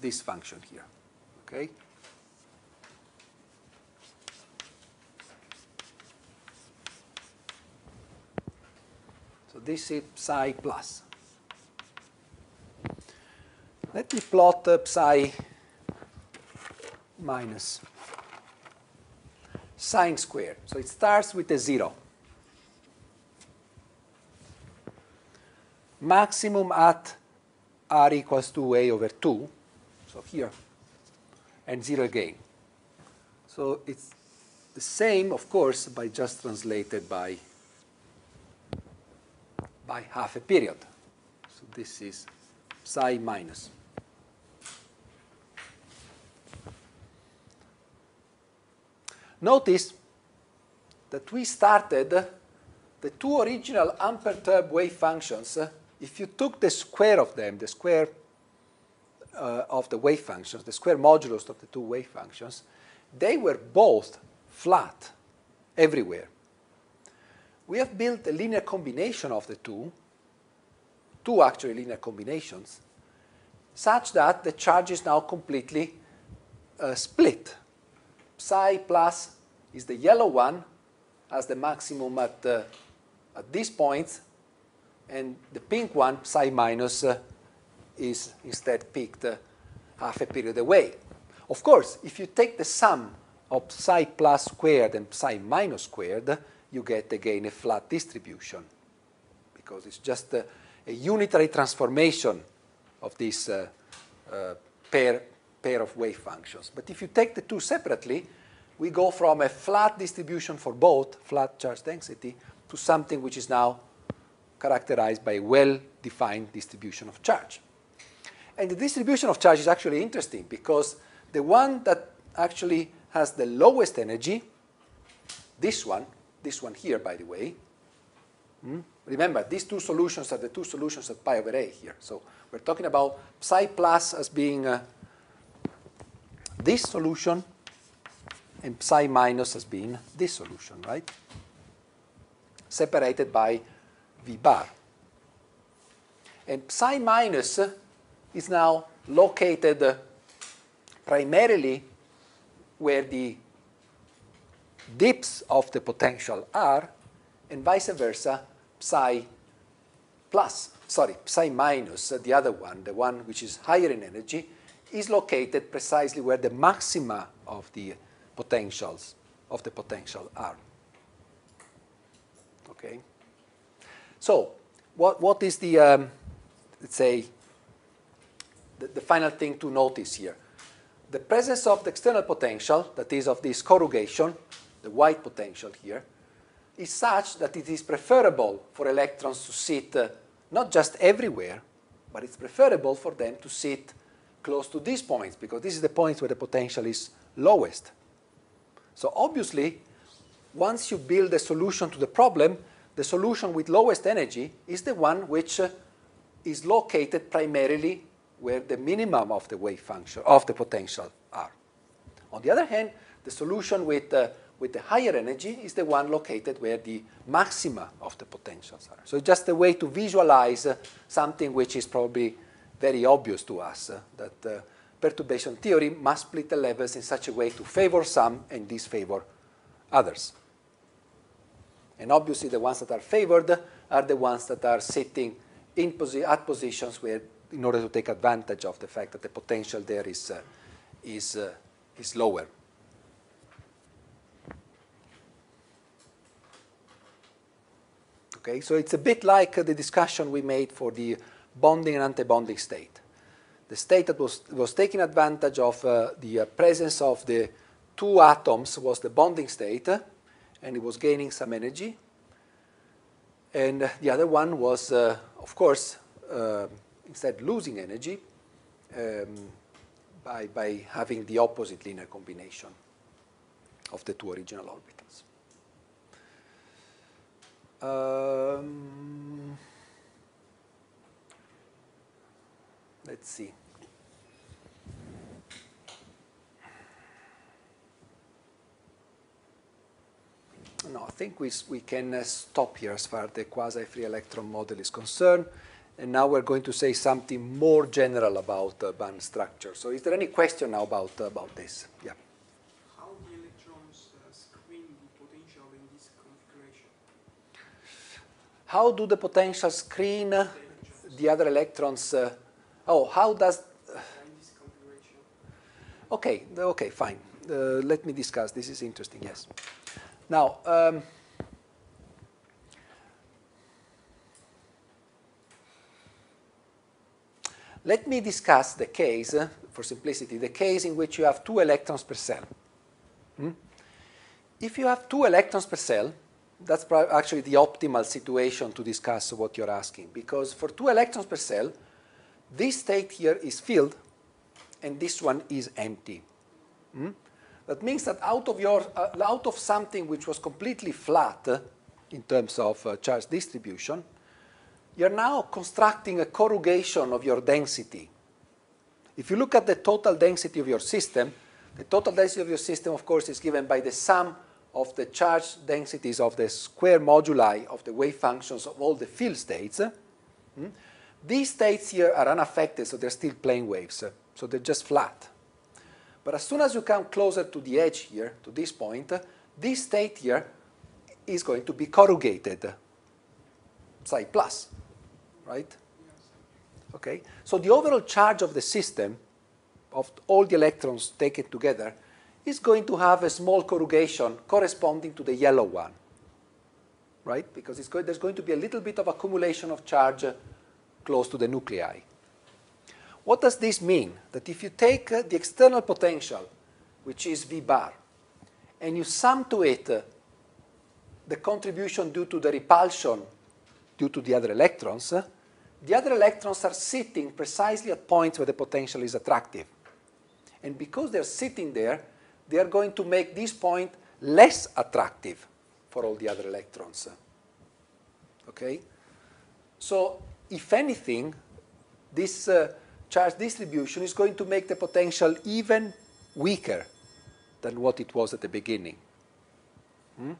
this function here. Okay? So this is psi plus. Let me plot uh, psi minus sine squared. So it starts with a 0. Maximum at r equals to a over 2, so here, and 0 again. So it's the same, of course, by just translated by, by half a period. So this is psi minus. Notice that we started the two original unperturbed wave functions. If you took the square of them, the square uh, of the wave functions, the square modulus of the two wave functions, they were both flat everywhere. We have built a linear combination of the two, two actually linear combinations, such that the charge is now completely uh, split psi plus is the yellow one, has the maximum at, uh, at these points, and the pink one, psi minus, uh, is instead picked uh, half a period away. Of course, if you take the sum of psi plus squared and psi minus squared, you get again a flat distribution because it's just a, a unitary transformation of this uh, uh, pair pair of wave functions. But if you take the two separately, we go from a flat distribution for both, flat charge density, to something which is now characterized by a well-defined distribution of charge. And the distribution of charge is actually interesting because the one that actually has the lowest energy, this one, this one here, by the way, hmm? remember, these two solutions are the two solutions at pi over a here. So we're talking about psi plus as being uh, this solution and psi minus has been this solution, right? Separated by V bar. And psi minus is now located primarily where the dips of the potential are, and vice versa, psi plus, sorry, psi minus, the other one, the one which is higher in energy, is located precisely where the maxima of the potentials of the potential are. Okay? So, what, what is the, um, let's say, the, the final thing to notice here? The presence of the external potential, that is of this corrugation, the white potential here, is such that it is preferable for electrons to sit uh, not just everywhere, but it's preferable for them to sit close to these points because this is the point where the potential is lowest. So obviously, once you build a solution to the problem, the solution with lowest energy is the one which uh, is located primarily where the minimum of the wave function of the potential are. On the other hand, the solution with, uh, with the higher energy is the one located where the maxima of the potentials are. So just a way to visualize uh, something which is probably very obvious to us, uh, that uh, perturbation theory must split the levels in such a way to favor some and disfavor others. And obviously the ones that are favored are the ones that are sitting in posi at positions where, in order to take advantage of the fact that the potential there is, uh, is, uh, is lower. Okay, so it's a bit like uh, the discussion we made for the bonding and antibonding state. The state that was, was taking advantage of uh, the uh, presence of the two atoms was the bonding state, and it was gaining some energy. And the other one was, uh, of course, uh, instead losing energy um, by, by having the opposite linear combination of the two original orbitals. Um, let's see. No, I think we, we can uh, stop here as far as the quasi-free electron model is concerned. And now we're going to say something more general about uh, band structure. So is there any question now about, uh, about this? Yeah. How do the electrons uh, screen the potential in this configuration? How do the potentials screen uh, the other electrons? Oh, how does... Okay, okay, fine. Uh, let me discuss. This is interesting, yes. Now, um, let me discuss the case, uh, for simplicity, the case in which you have two electrons per cell. Hmm? If you have two electrons per cell, that's actually the optimal situation to discuss what you're asking, because for two electrons per cell, this state here is filled, and this one is empty. Hmm? That means that out of, your, uh, out of something which was completely flat uh, in terms of uh, charge distribution, you're now constructing a corrugation of your density. If you look at the total density of your system, the total density of your system, of course, is given by the sum of the charge densities of the square moduli of the wave functions of all the field states. Hmm? These states here are unaffected, so they're still plane waves, so they're just flat. But as soon as you come closer to the edge here, to this point, this state here is going to be corrugated, psi plus, right? Okay? So the overall charge of the system, of all the electrons taken together, is going to have a small corrugation corresponding to the yellow one, right? Because it's going, there's going to be a little bit of accumulation of charge uh, close to the nuclei. What does this mean? That if you take uh, the external potential, which is V bar, and you sum to it uh, the contribution due to the repulsion due to the other electrons, uh, the other electrons are sitting precisely at points where the potential is attractive. And because they're sitting there, they are going to make this point less attractive for all the other electrons. Okay? So, if anything, this uh, charge distribution is going to make the potential even weaker than what it was at the beginning. Hmm?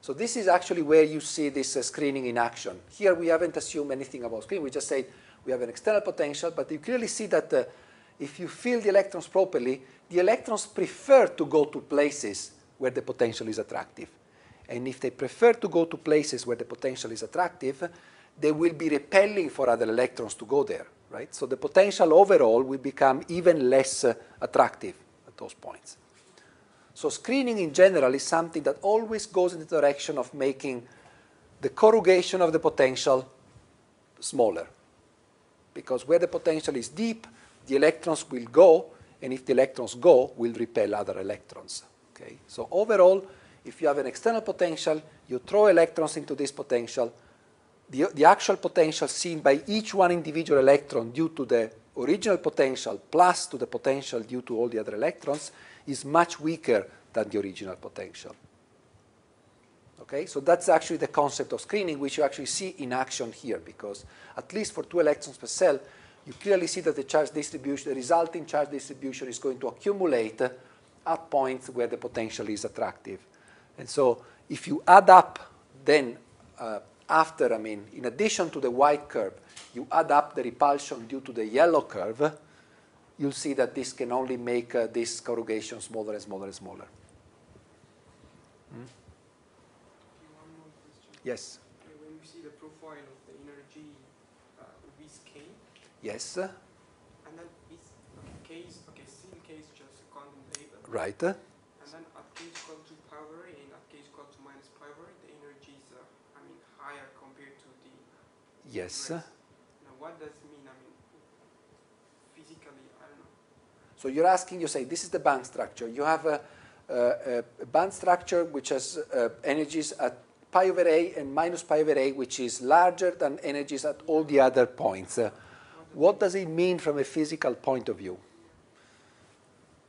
So this is actually where you see this uh, screening in action. Here we haven't assumed anything about screening. We just say we have an external potential, but you clearly see that uh, if you fill the electrons properly, the electrons prefer to go to places where the potential is attractive. And if they prefer to go to places where the potential is attractive, they will be repelling for other electrons to go there, right? So the potential overall will become even less uh, attractive at those points. So screening in general is something that always goes in the direction of making the corrugation of the potential smaller. Because where the potential is deep, the electrons will go, and if the electrons go, will repel other electrons. Okay? So overall, if you have an external potential, you throw electrons into this potential, the, the actual potential seen by each one individual electron due to the original potential plus to the potential due to all the other electrons is much weaker than the original potential. Okay, so that's actually the concept of screening, which you actually see in action here, because at least for two electrons per cell, you clearly see that the charge distribution, the resulting charge distribution is going to accumulate at points where the potential is attractive. And so if you add up then uh, after, I mean, in addition to the white curve, you add up the repulsion due to the yellow curve, you'll see that this can only make uh, this corrugation smaller and smaller and smaller. Hmm? One more question. Yes. Okay, when we see the profile of the energy uh, with K, Yes. and then is okay, K is okay, still K is just a quantum label. Right. And then at K is equal to pi over A and at K is equal to minus pi over A, the energy is, uh, I mean, higher compared to the Yes. Now, what does it mean? I mean, physically, I don't know. So you're asking, you say, this is the band structure. You have a, a, a band structure which has uh, energies at pi over a and minus pi over a, which is larger than energies at all the other points. Uh, what does it mean from a physical point of view?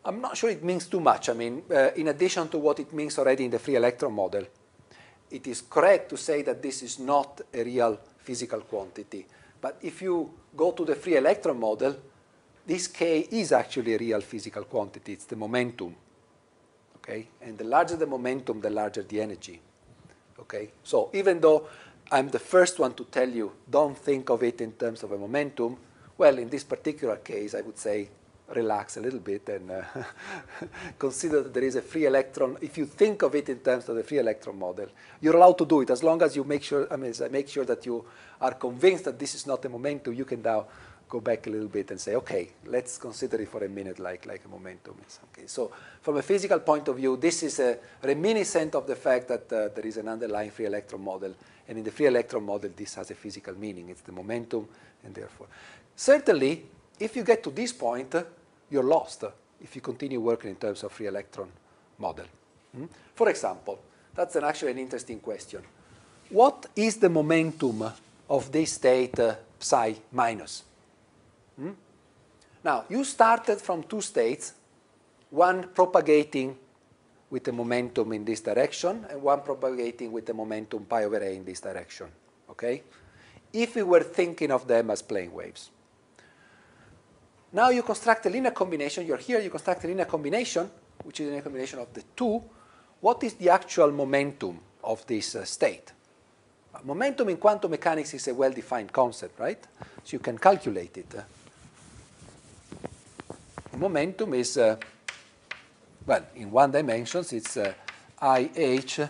I'm not sure it means too much. I mean, uh, in addition to what it means already in the free electron model, it is correct to say that this is not a real physical quantity. But if you go to the free electron model, this k is actually a real physical quantity. It's the momentum. Okay? And the larger the momentum, the larger the energy. Okay? So even though I'm the first one to tell you don't think of it in terms of a momentum, well, in this particular case, I would say relax a little bit and uh, consider that there is a free electron. If you think of it in terms of the free electron model, you're allowed to do it as long as you make sure. I mean, make sure that you are convinced that this is not a momentum. You can now go back a little bit and say, okay, let's consider it for a minute like, like a momentum in some case. So from a physical point of view, this is a reminiscent of the fact that uh, there is an underlying free electron model. And in the free electron model, this has a physical meaning. It's the momentum, and therefore. Certainly, if you get to this point, you're lost if you continue working in terms of free electron model. Hmm? For example, that's an actually an interesting question. What is the momentum of this state uh, psi minus? Hmm? Now, you started from two states, one propagating with the momentum in this direction and one propagating with the momentum pi over a in this direction. Okay? If we were thinking of them as plane waves. Now you construct a linear combination. You're here, you construct a linear combination, which is a linear combination of the two. What is the actual momentum of this uh, state? Uh, momentum in quantum mechanics is a well-defined concept, right? So you can calculate it. Uh, momentum is, uh, well, in one dimensions, it's IH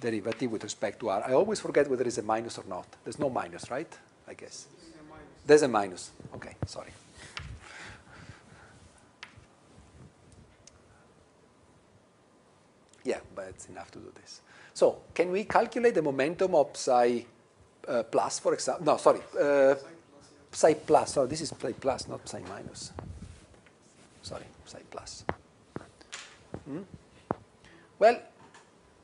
derivative with respect to R. I always forget whether it's a minus or not. There's no minus, right? I guess. This is a minus. There's a minus. Okay, sorry. Yeah, but it's enough to do this. So, can we calculate the momentum of psi uh, plus, for example? No, sorry, uh, Psi plus. So this is psi plus, not psi minus. Sorry, psi plus. Hmm? Well,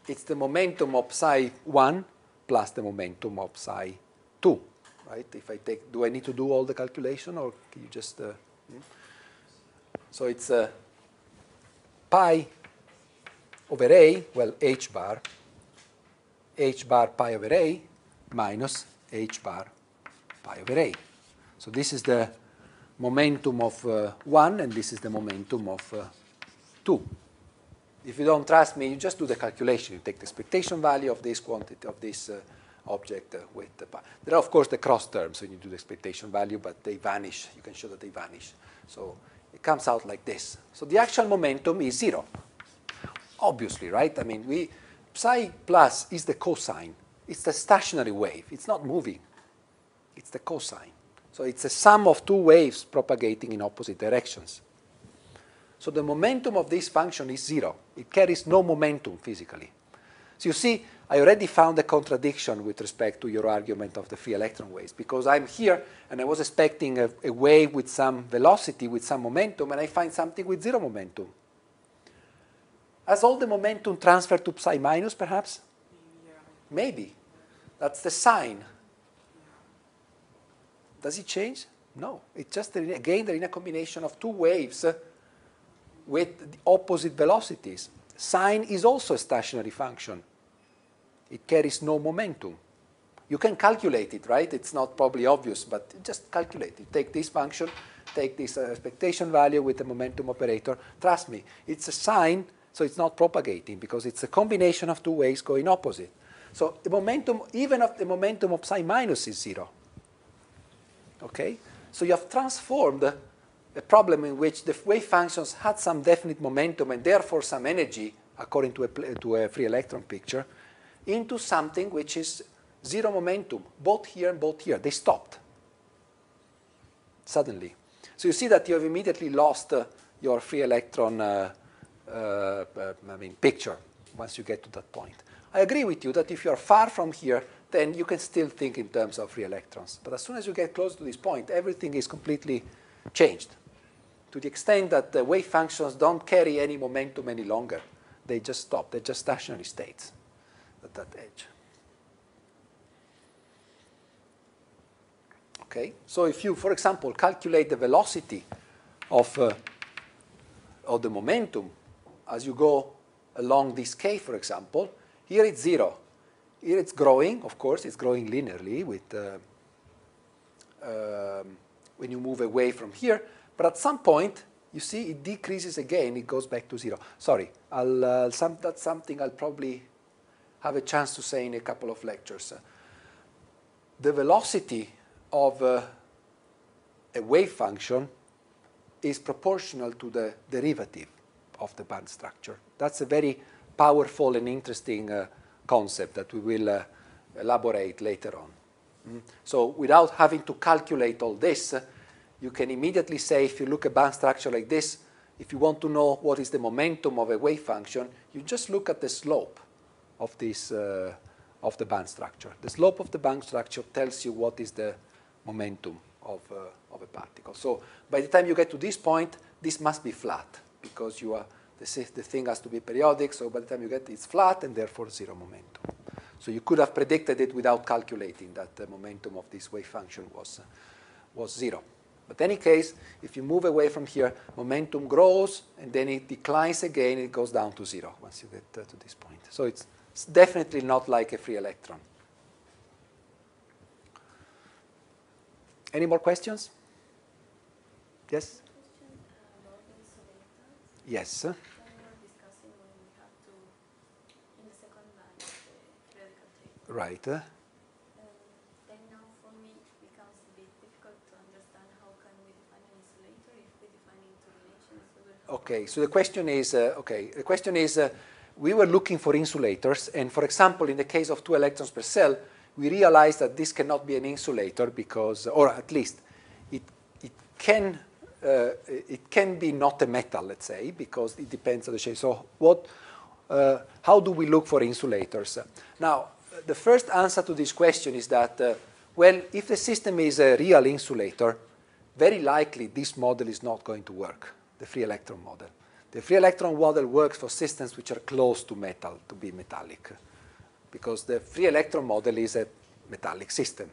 it's the momentum of psi 1 plus the momentum of psi 2, right? If I take, do I need to do all the calculation or can you just, uh, hmm? so it's uh, pi over a, well, h bar, h bar pi over a minus h bar pi over a. So this is the momentum of uh, 1 and this is the momentum of uh, 2. If you don't trust me, you just do the calculation. You take the expectation value of this quantity of this uh, object uh, with the pi. There are of course the cross terms when you do the expectation value, but they vanish. You can show that they vanish. So it comes out like this. So the actual momentum is zero. Obviously, right? I mean, we psi plus is the cosine. It's the stationary wave. It's not moving. It's the cosine. So it's a sum of two waves propagating in opposite directions. So the momentum of this function is zero. It carries no momentum physically. So you see, I already found a contradiction with respect to your argument of the free electron waves because I'm here and I was expecting a, a wave with some velocity, with some momentum, and I find something with zero momentum. Has all the momentum transferred to psi minus, perhaps? Yeah, Maybe. That's the sine. Does it change? No. It's just, a, again, the linear combination of two waves uh, with opposite velocities. Sine is also a stationary function. It carries no momentum. You can calculate it, right? It's not probably obvious, but just calculate it. Take this function, take this uh, expectation value with the momentum operator. Trust me, it's a sine, so it's not propagating because it's a combination of two waves going opposite. So the momentum, even of the momentum of psi minus is zero. Okay? So you have transformed a problem in which the wave functions had some definite momentum and therefore some energy, according to a, to a free electron picture, into something which is zero momentum, both here and both here. They stopped suddenly. So you see that you have immediately lost uh, your free electron uh, uh, I mean, picture once you get to that point. I agree with you that if you are far from here, then you can still think in terms of free electrons. But as soon as you get close to this point, everything is completely changed to the extent that the wave functions don't carry any momentum any longer. They just stop. They're just stationary states at that edge. Okay, so if you, for example, calculate the velocity of, uh, of the momentum as you go along this K, for example, here it's zero. Here it's growing, of course, it's growing linearly with uh, um, when you move away from here. But at some point, you see it decreases again, it goes back to zero. Sorry, I'll, uh, some, that's something I'll probably have a chance to say in a couple of lectures. The velocity of uh, a wave function is proportional to the derivative of the band structure. That's a very powerful and interesting uh, concept that we will uh, elaborate later on. Mm. So without having to calculate all this, uh, you can immediately say if you look at band structure like this, if you want to know what is the momentum of a wave function, you just look at the slope of this uh, of the band structure. The slope of the band structure tells you what is the momentum of, uh, of a particle. So by the time you get to this point, this must be flat because you are the, the thing has to be periodic. So by the time you get it, it's flat and therefore zero momentum. So you could have predicted it without calculating that the momentum of this wave function was, uh, was zero. But in any case, if you move away from here, momentum grows and then it declines again, it goes down to zero once you get uh, to this point. So it's, it's definitely not like a free electron. Any more questions? Yes? Yes. Right. Um, then now for me it becomes a bit difficult to understand how can we define an insulator if we define interrelations. Okay, so the question is, uh, okay, the question is, uh, we were looking for insulators, and for example, in the case of two electrons per cell, we realized that this cannot be an insulator because, or at least, it, it can it can be not a metal, let's say, because it depends on the shape. So what, uh, how do we look for insulators? Now, the first answer to this question is that, uh, well, if the system is a real insulator, very likely this model is not going to work, the free electron model. The free electron model works for systems which are close to metal, to be metallic, because the free electron model is a metallic system.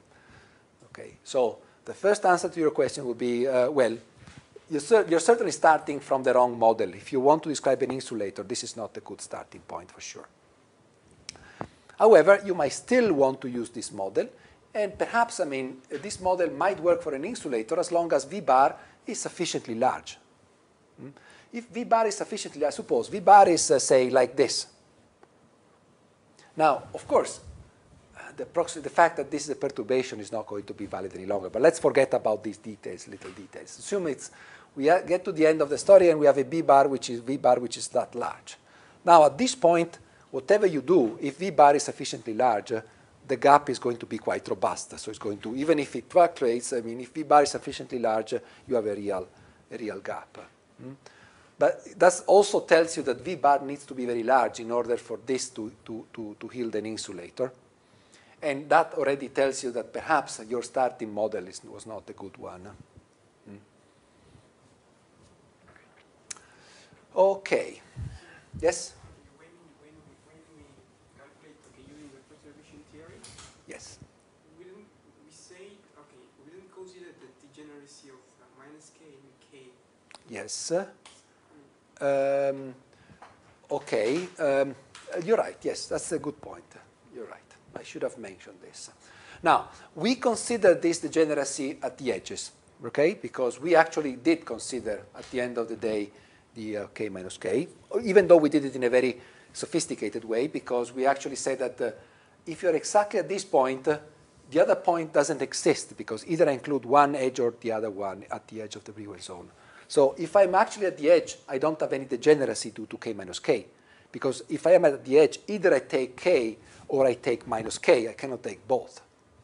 Okay, so the first answer to your question would be, uh, well, you're, certainly starting from the wrong model. If you want to describe an insulator, this is not a good starting point for sure. However, you might still want to use this model, and perhaps, I mean, this model might work for an insulator as long as V bar is sufficiently large. Hmm? If V bar is sufficiently large, suppose V bar is, uh, say, like this. Now, of course, the, the, fact that this is a perturbation is not going to be valid any longer. But let's forget about these details, little details. Assume it's, we get to the end of the story and we have a B bar, which is V bar, which is that large. Now, at this point, whatever you do, if V bar is sufficiently large, the gap is going to be quite robust. So it's going to, even if it fluctuates, I mean, if V bar is sufficiently large, you have a real, a real gap. Mm? But that also tells you that V bar needs to be very large in order for this to, to, to, to yield an insulator. And that already tells you that perhaps your starting model is, was not a good one. Okay. Yes? Yes. We didn't, we say, okay, we didn't consider the degeneracy of uh, minus k and k. Yes. Um, okay. Um, you're right. Yes, that's a good point. You're right. I should have mentioned this. Now, we consider this degeneracy at the edges. okay? Because we actually did consider, at the end of the day, the uh, k minus k, even though we did it in a very sophisticated way, because we actually said that uh, if you're exactly at this point, uh, the other point doesn't exist, because either I include one edge or the other one at the edge of the Brillouin zone. So if I'm actually at the edge, I don't have any degeneracy due to k minus k. Because if I am at the edge, either I take k or I take minus k. I cannot take both.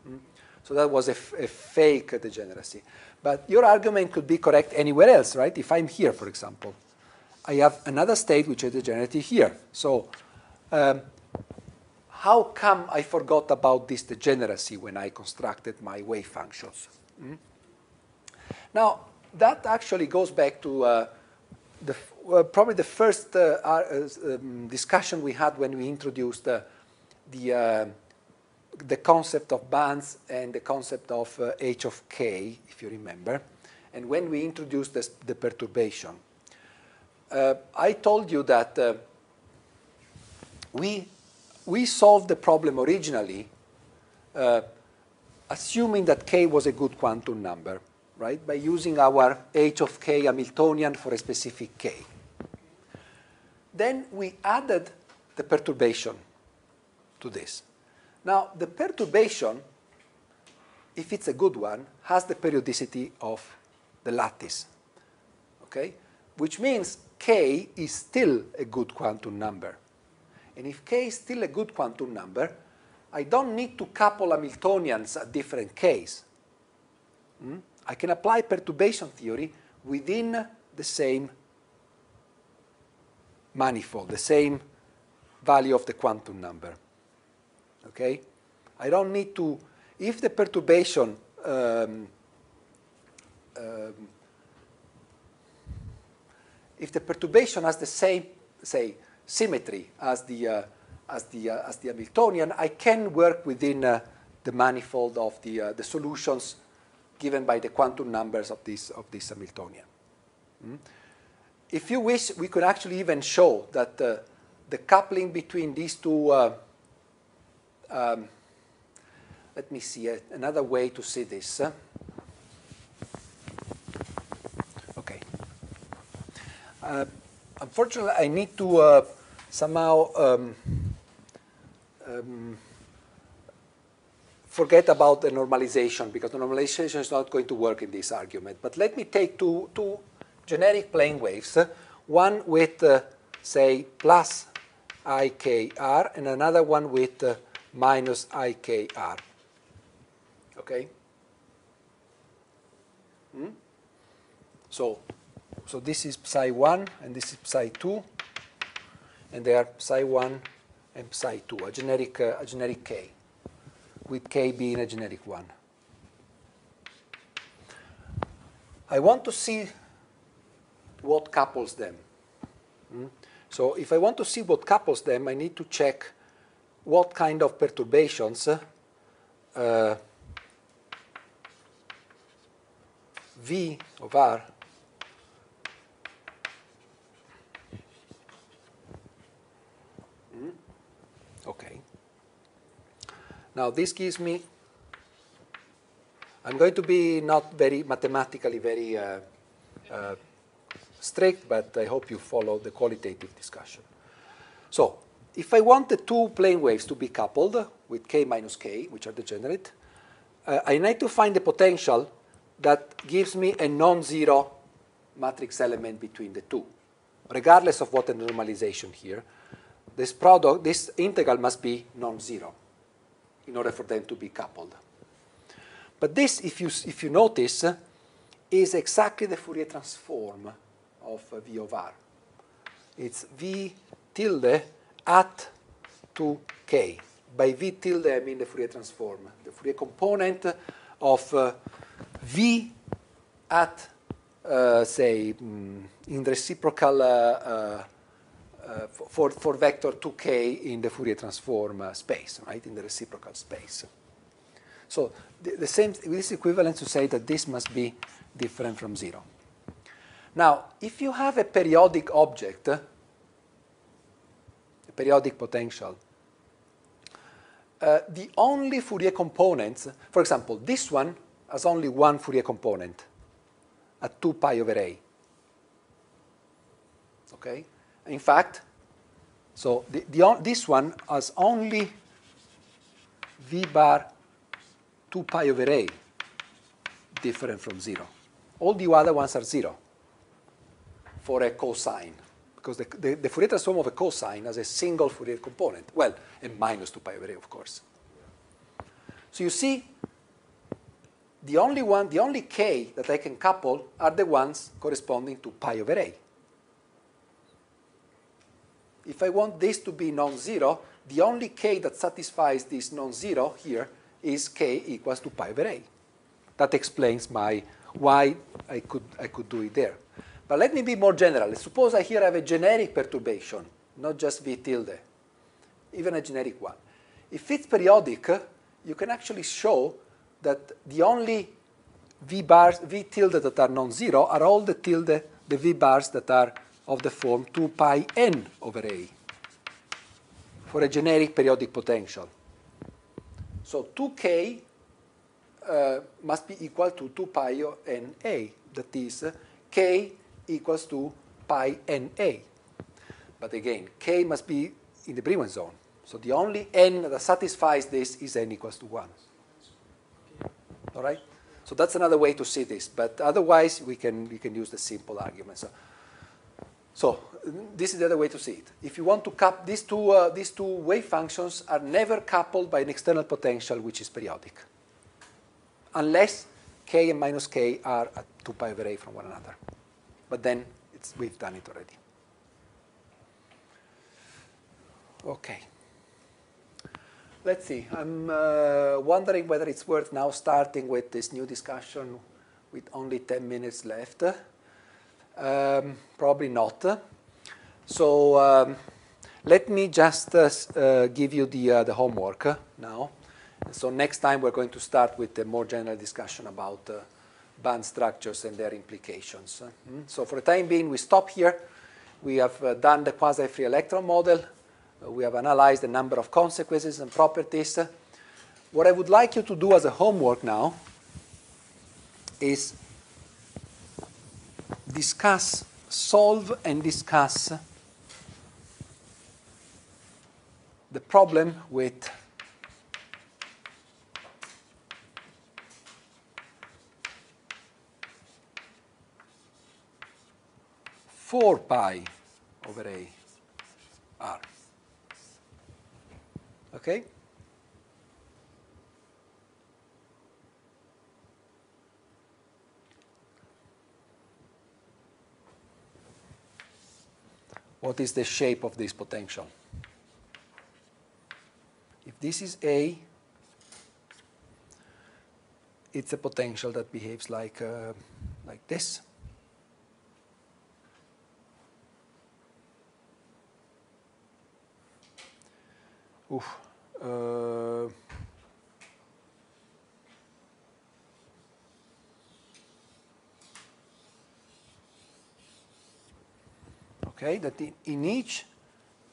Mm? So that was a, fake degeneracy. But your argument could be correct anywhere else, right? If I'm here, for example, I have another state which is degenerative here. So um, how come I forgot about this degeneracy when I constructed my wave functions? Mm? Now, that actually goes back to uh, the, uh, probably the first uh, uh um, discussion we had when we introduced uh, the, uh, the concept of bands and the concept of h of k, if you remember, and when we introduced this, the perturbation. Uh, I told you that uh, we, we solved the problem originally uh, assuming that k was a good quantum number right, by using our h of k Hamiltonian for a specific k. Then we added the perturbation to this. Now, the perturbation, if it's a good one, has the periodicity of the lattice, okay? Which means k is still a good quantum number. And if k is still a good quantum number, I don't need to couple Hamiltonians at different k's. Hmm? I can apply perturbation theory within the same manifold, the same value of the quantum number. Okay? I don't need to, if the perturbation um, um, if the perturbation has the same, say, symmetry as the, uh, as the, uh, as the Hamiltonian, I can work within uh, the manifold of the, uh, the solutions given by the quantum numbers of this, of this Hamiltonian. Mm? If you wish, we could actually even show that uh, the coupling between these two, um, let me see, another way to see this. okay. Uh, unfortunately, I need to uh, somehow um, um, forget about the normalization because the normalization is not going to work in this argument. But let me take two, two generic plane waves, one with, uh, say, plus IKR and another one with uh, minus IKR. Okay? Hmm? So, so this is psi 1 and this is psi 2, and they are psi 1 and psi 2, a generic, uh, a generic K with k being a generic one. I want to see what couples them. Mm? So if I want to see what couples them, I need to check what kind of perturbations uh, V of R mm? Okay. Now this gives me, I'm going to be not very mathematically very uh, uh, strict, but I hope you follow the qualitative discussion. So if I want the two plane waves to be coupled with k minus k, which are degenerate, uh, I need to find the potential that gives me a non-zero matrix element between the two, regardless of what the normalization here. This product, this integral must be non-zero in order for them to be coupled. But this, if you, if you notice, is exactly the Fourier transform of V of R. It's V tilde at 2k. By V tilde, I mean the Fourier transform, the Fourier component of uh, V at, uh, say, mm, in reciprocal uh, uh for, for vector 2k in the Fourier transform uh, space, right, in the reciprocal space. So the, the same, this is equivalent to say that this must be different from zero. Now, if you have a periodic object, a periodic potential, uh, the only Fourier components, for example, this one has only one Fourier component, at 2 pi over a. Okay? In fact, so the, the, this one has only v bar 2 pi over a different from 0. All the other ones are 0 for a cosine, because the, the, the Fourier transform of a cosine has a single Fourier component. Well, a minus 2 pi over a, of course. So you see, the only one, the only k that I can couple are the ones corresponding to pi over a. If I want this to be non-zero, the only k that satisfies this non-zero here is k equals to pi over a. That explains my why I could, I could do it there. But let me be more general. Suppose I here have a generic perturbation, not just v tilde, even a generic one. If it's periodic, you can actually show that the only v bars, v tilde that are non-zero are all the tilde, the v bars that are of the form 2 pi n over a for a generic periodic potential. So 2k uh, must be equal to 2 pi n a. That is, k equals to pi n a. But again, k must be in the Brillouin zone. So the only n that satisfies this is n equals to 1. All right? So that's another way to see this. But otherwise, we can, we can use the simple argument. So, so this is the other way to see it. If you want to couple these two, uh, these two wave functions are never coupled by an external potential which is periodic, unless k and minus k are at 2 pi over a from one another. But then it's, we've done it already. Okay. Let's see. I'm uh, wondering whether it's worth now starting with this new discussion with only 10 minutes left. Um, probably not. So um, let me just uh, uh, give you the, uh, the homework now. So next time we're going to start with a more general discussion about band structures and their implications. uh, mm. So for the time being, we stop here. We have done the quasi-free electron model. We have analyzed a number of consequences and properties. What I would like you to do as a homework now is discuss, solve and discuss the problem with four pi over a r. Okay? What is the shape of this potential? If this is A, it's a potential that behaves like, uh, like this. Oof. Uh, okay, that in, each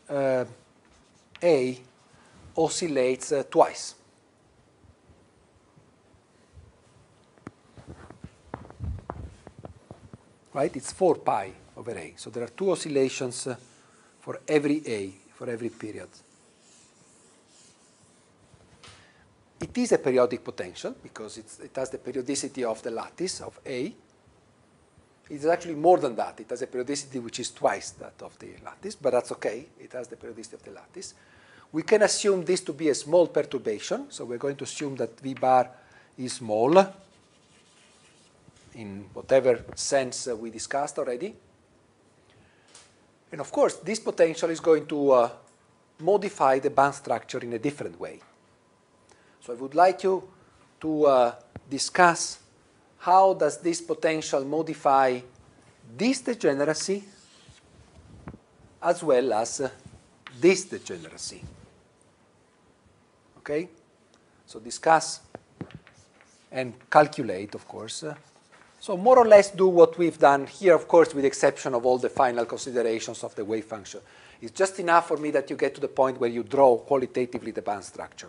uh, A oscillates uh, twice. Right? It's 4 pi over A. So there are two oscillations uh, for every A, for every period. It is a periodic potential because it has the periodicity of the lattice of A. It is actually more than that. It has a periodicity which is twice that of the lattice, but that's okay. It has the periodicity of the lattice. We can assume this to be a small perturbation, so we're going to assume that V bar is small in whatever sense uh, we discussed already. And of course, this potential is going to uh, modify the band structure in a different way. So I would like you to uh, discuss how does this potential modify this degeneracy as well as this degeneracy. Okay? So discuss and calculate, of course. so more or less do what we've done here, of course, with the exception of all the final considerations of the wave function. It's just enough for me that you get to the point where you draw qualitatively the band structure.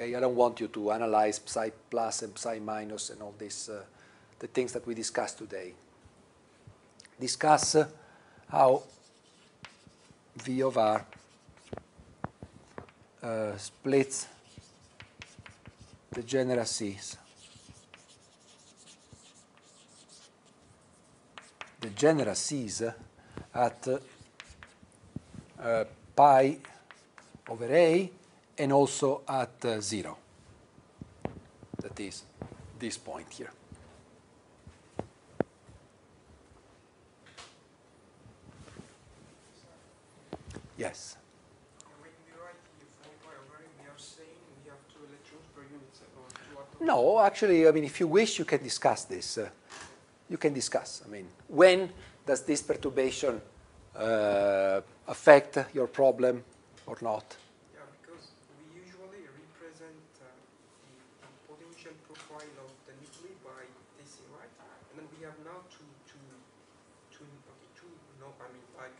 Okay, I don't want you to analyze psi plus and psi minus and all this uh, the things that we discussed today. Discuss uh, how V of R uh, splits degeneracies. The genera C's at uh, uh, pi over A and also at uh, 0. That is this point here. Yes. And when we write the 4 pi over A, we are saying we have two electrons per unit cell or two atoms. No, actually, I mean, if you wish, you can discuss this. Uh, you can discuss. I mean, when does this perturbation uh, affect your problem or not? Yeah, because we usually represent uh, the, the potential profile of the nuclei by this, right? And then we have now two, two, two, okay, two, no, I mean, like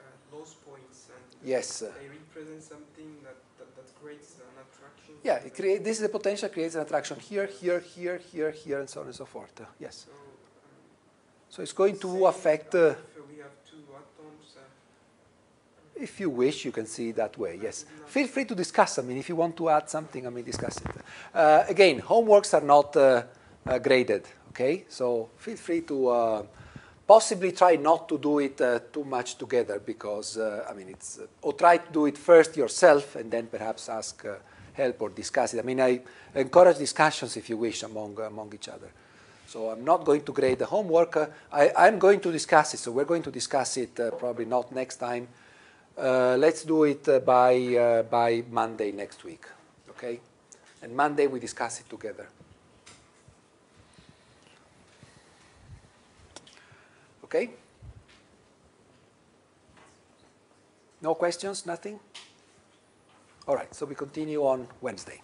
uh, loss points, and Yes. they represent something that, that, that creates an attraction. yeah, it create, this is the potential creates an attraction here, here, here, here, here, and so on and so forth. Yes. So, um, So it's going to affect. uh, if we have two atoms, uh, If you wish, you can see it that way, yes. Feel free to discuss. I mean, if you want to add something, I mean, discuss it. Uh, again, homeworks are not uh, uh, graded, okay? So feel free to uh, possibly try not to do it uh, too much together because, uh, I mean, it's, uh, or try to do it first yourself and then perhaps ask uh, help or discuss it. I mean, I encourage discussions, if you wish, among, among each other. So I'm not going to grade the homework. I, I'm going to discuss it. So we're going to discuss it probably not next time. Let's do it by, by Monday next week, okay? And Monday we discuss it together. Okay? No questions? Nothing? All right, so we continue on Wednesday.